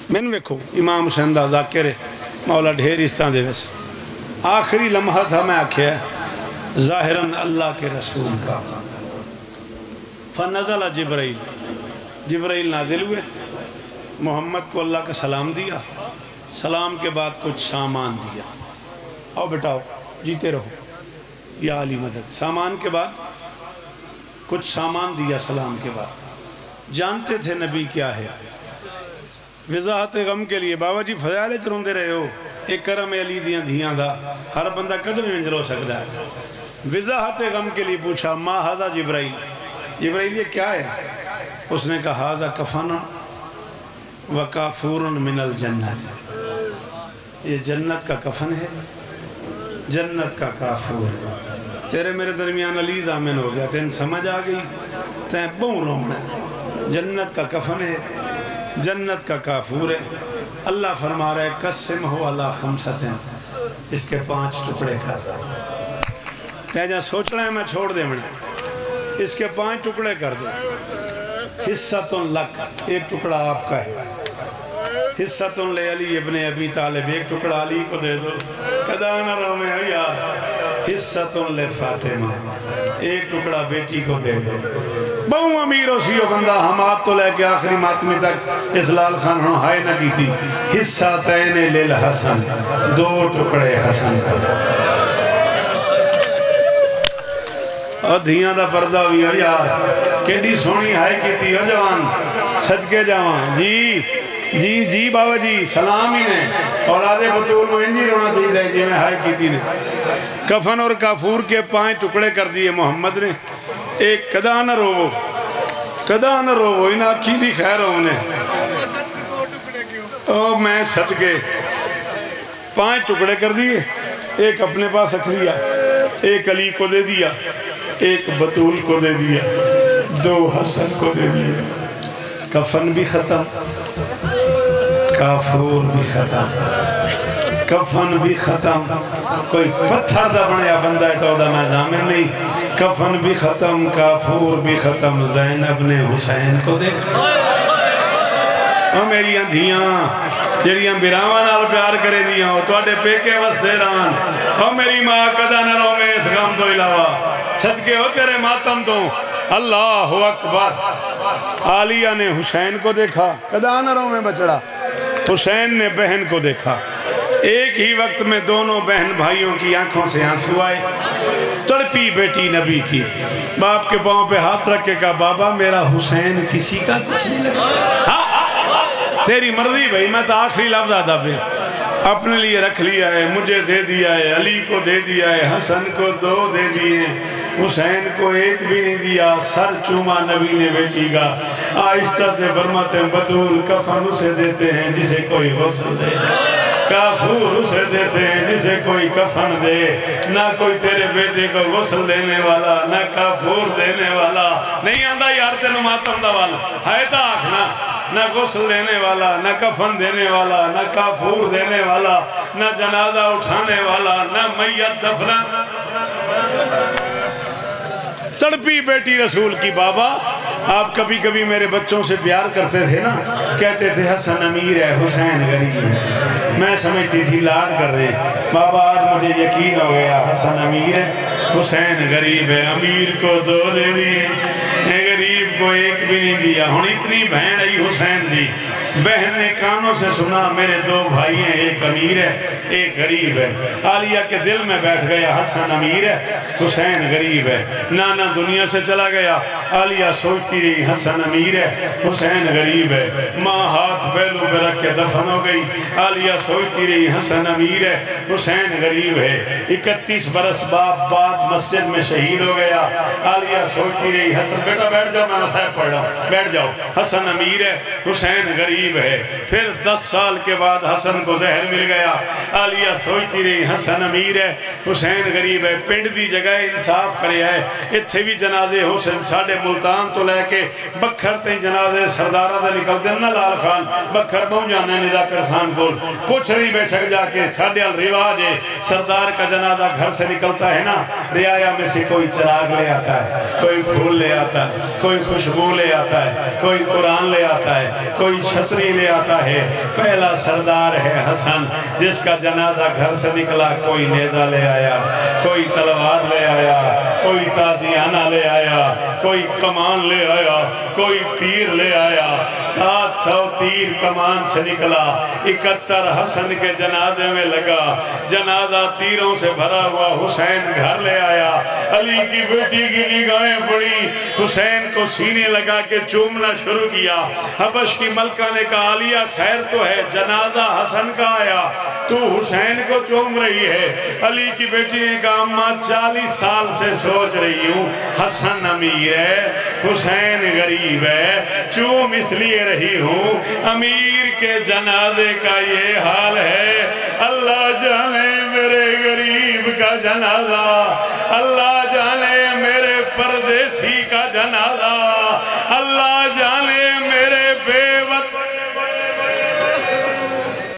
میں ویکھو، امام حسین دا ذاکر ہے، مولا ڈھیر اس طرح دے ویسے آخری لمحہ تھا میں آکھیا ظاہراً اللہ کے رسول کا۔ فنزل جبرائیل۔ جبرائیل نازل ہوئے، محمد کو اللہ کا سلام دیا، سلام کے بعد کچھ سامان دیا۔ آؤ بٹاؤ جیتے رہو۔ یا علی مدد۔ سامان کے بعد، کچھ سامان دیا سلام کے بعد۔ جانتے تھے نبی کیا ہے۔ وضاحت غم کے لیے، بابا جی فضائل چروندے رہے ہو۔ ایک کرم علی دیاں دھیاں دا۔ ہر بندہ قدر میں انجر ہو سکتا ہے؟ وضاحت غم کے لیے پوچھا، ما حاضا جبرائیل؟ جبرائیل یہ کیا ہے؟ اس نے کہا حاضا کفن و کافور من الجنت۔ یہ جنت کا کفن ہے۔ جنت کا کافور۔ تیرے میرے درمیان علی زامن ہو گیا، تین سمجھ آ گئی، تین بہن رومنا جنت کا کفن ہے، جنت کا کافور ہے۔ اللہ فرما رہا ہے، قسم ہو اللہ خمسط ہیں اس کے پانچ ٹکڑے کر۔ تین جہاں سوچ رہے ہیں میں چھوڑ دے میں اس کے پانچ ٹکڑے کر دو حصہ تن لک، ایک ٹکڑا آپ کا ہے۔ حصہ تن لے علی ابن ابی طالب، ایک ٹکڑا علی کو دے دو۔ کدا نہ رو میں یار حصہ تن لے فاطمہ، ایک ٹکڑا بیٹی کو دے دو۔ بہو امیر ہو سیو بندہ، ہم آپ تو لے کے آخری ماتمی تک اسلال خان ہوں، ہائے نہ کی تھی۔ حصہ تینے لیل حسن، دو ٹکڑے حسن اور دھیاں دا پردہ ہوئی ہو یار کیڈی سونی ہائے کی تھی، ہو جوان۔ صدقے جوان جی جی جی بابا جی سلام ہی نے اور آدھے بطول میں انجی رونا چاہیے جی میں ہائے کی تھی نے کفن اور کافور کے پانچ ٹکڑے کر دیے محمد نے ایک کدا نہ رو کدا نہ رو انہیں آکھی دی خیر ہو انہیں او میں صدقے پانچ ٹکڑے کر دیے ایک اپنے پاس رکھ لیا ایک علی کو دے دیا ایک بطول کو دے دیا دو حسن کو دے دیا کفن بھی ختم کافور بھی ختم کفن بھی ختم۔ کوئی پتھر دا بنیا بندہ ہے تو دا میں زامن نہیں۔ کفن بھی ختم کافور بھی ختم۔ زینب نے حسین کو دیکھ او ہاں، میری اندھیاں، جڑیاں بیراواں نال پیار کرے دیاں او تواڈے پیکے وسدے رہن۔ او میری ماں کدا نہ روے اس غم تو علاوہ۔ صدقے ہو تیرے ماتم تو۔ اللہ اکبر۔ عالیہ نے حسین کو دیکھا۔ کدا نہ روے بچڑا۔ حسین نے بہن کو دیکھا۔ ایک ہی وقت میں دونوں بہن بھائیوں کی آنکھوں سے آنسو آئے۔ تڑپی بیٹی نبی کی۔ باپ کے پاؤں پہ ہاتھ رکھ کے کہا بابا میرا حسین کسی کا کچھ نہیں لگا تیری مرضی بھائی میں تو آخری لفظ آدھا پہ۔ اپنے لیے رکھ لیا ہے مجھے دے دیا ہے علی کو دے دیا ہے حسن کو دو دے دیے۔ حسین کو ایک بھی نہیں دیا، سر چوما نبی نے بیٹی کا۔ آہستہ سے فرماتے ہیں بدول کفن اسے دیتے ہیں جسے کوئی غسل دے۔ کافور اسے دیتے ہیں جسے کوئی کفن دے۔ نہ کوئی تیرے بیٹے کو غسل دینے والا، نہ کافور دینے والا۔ نہیں آندہ یار تینو ماتم دا والا ہے تا آکھنا نہ غسل دینے والا، نہ کفن دینے والا، نہ کافور دینے والا، نہ جنازہ اٹھانے والا، نہ میت دفنا تڑپی بیٹی رسول کی بابا، آپ کبھی کبھی میرے بچوں سے پیار کرتے تھے نا، کہتے تھے، حسن امیر ہے، حسین غریب ہے. میں سمجھتی تھی، لاڈ کر رہے ہیں۔ بابا، آج مجھے یقین ہو گیا، حسن امیر ہے، حسین غریب ہے، امیر کو دو دے دیے غریب کو ایک بھی نہیں دیا، ہوں اتنی بہن آئی حسین دی۔ بہن نے کانوں سے سنا، میرے دو بھائی ہیں، ایک امیر ہے، ایک غریب ہے۔ عالیہ کے دل میں بیٹھ گیا، حسن امیر ہے، حسین غریب ہے۔ نانا دنیا سے چلا گیا، عالیہ سوچتی رہی، حسن امیر ہے، حسین غریب ہے۔ ماں ہاتھ بیلو پہ رکھ کے دفن ہو گئی، عالیہ سوچتی رہی، حسن امیر ہے، حسین غریب ہے۔ اکتیس برس باپ بعد مسجد میں شہید ہو گیا۔ عالیہ سوچتی رہی، حسن، بیٹا بیٹھ جاؤ، میں نصیب پڑھ رہا ہوں، بیٹھ جاؤ۔ حسن امیر ہے حسین غریب ہے۔ پھر دس سال کے بعد حسن کو زہر مل گیا۔ عالیہ سوچتی رہی، حسن امیر ہے۔ حسین غریب ہے، پنڈ دی جگہ انصاف کرے ہے۔ اتھے بھی جنازے حسین ساڑھے ملتان تو لے کے بکھر تے جنازے سردارہ دے نکل دینا لال خان۔ بکھر بہن جانے نزاکر خان بول پوچھ رہی بے شک جا کے ساڑھے الرواج ہے۔ سردار کا جنازہ گھر سے نکلتا ہے نا۔ ریایا میں سے کوئی چراغ لے آتا ہے، کوئی پھول لے آتا ہے، کوئی خوشبو لے آتا ہے، کوئی قرآن لے آتا ہے۔ کوئی چھتری لے آتا ہے۔ پہلا سردار ہے حسن، جس کا جنازہ گھر سے نکلا، کوئی نیزہ لے آیا، کوئی تلوار لے آیا، کوئی تازیانہ لے آیا، کوئی کمان لے آیا کوئی تیر لے آیا، سات سو تیر کمان سے نکلا۔ اکتر حسن کے جنازے میں لگا۔ جنازہ تیروں سے بھرا ہوا حسین گھر لے آیا۔ علی کی بیٹی کی نگاہیں پڑی۔ حسین کو سینے لگا کے چومنا شروع کیا۔ حبش کی ملکہ نے کہا علیہ خیر تو ہے، جنازہ حسن کا آیا۔ تو حسین کو چوم رہی ہے۔ علی کی بیٹی نے کہا اماں چالیس سال سے سوچ رہی ہوں۔ حسن امیر ہے، حسین غریب ہے، چوم اس لیے رہی ہوں۔ امیر کے جنازے کا یہ حال ہے۔ اللہ جانے میرے غریب کا جنازہ۔ اللہ جانے میرے پردیسی کا جنازہ۔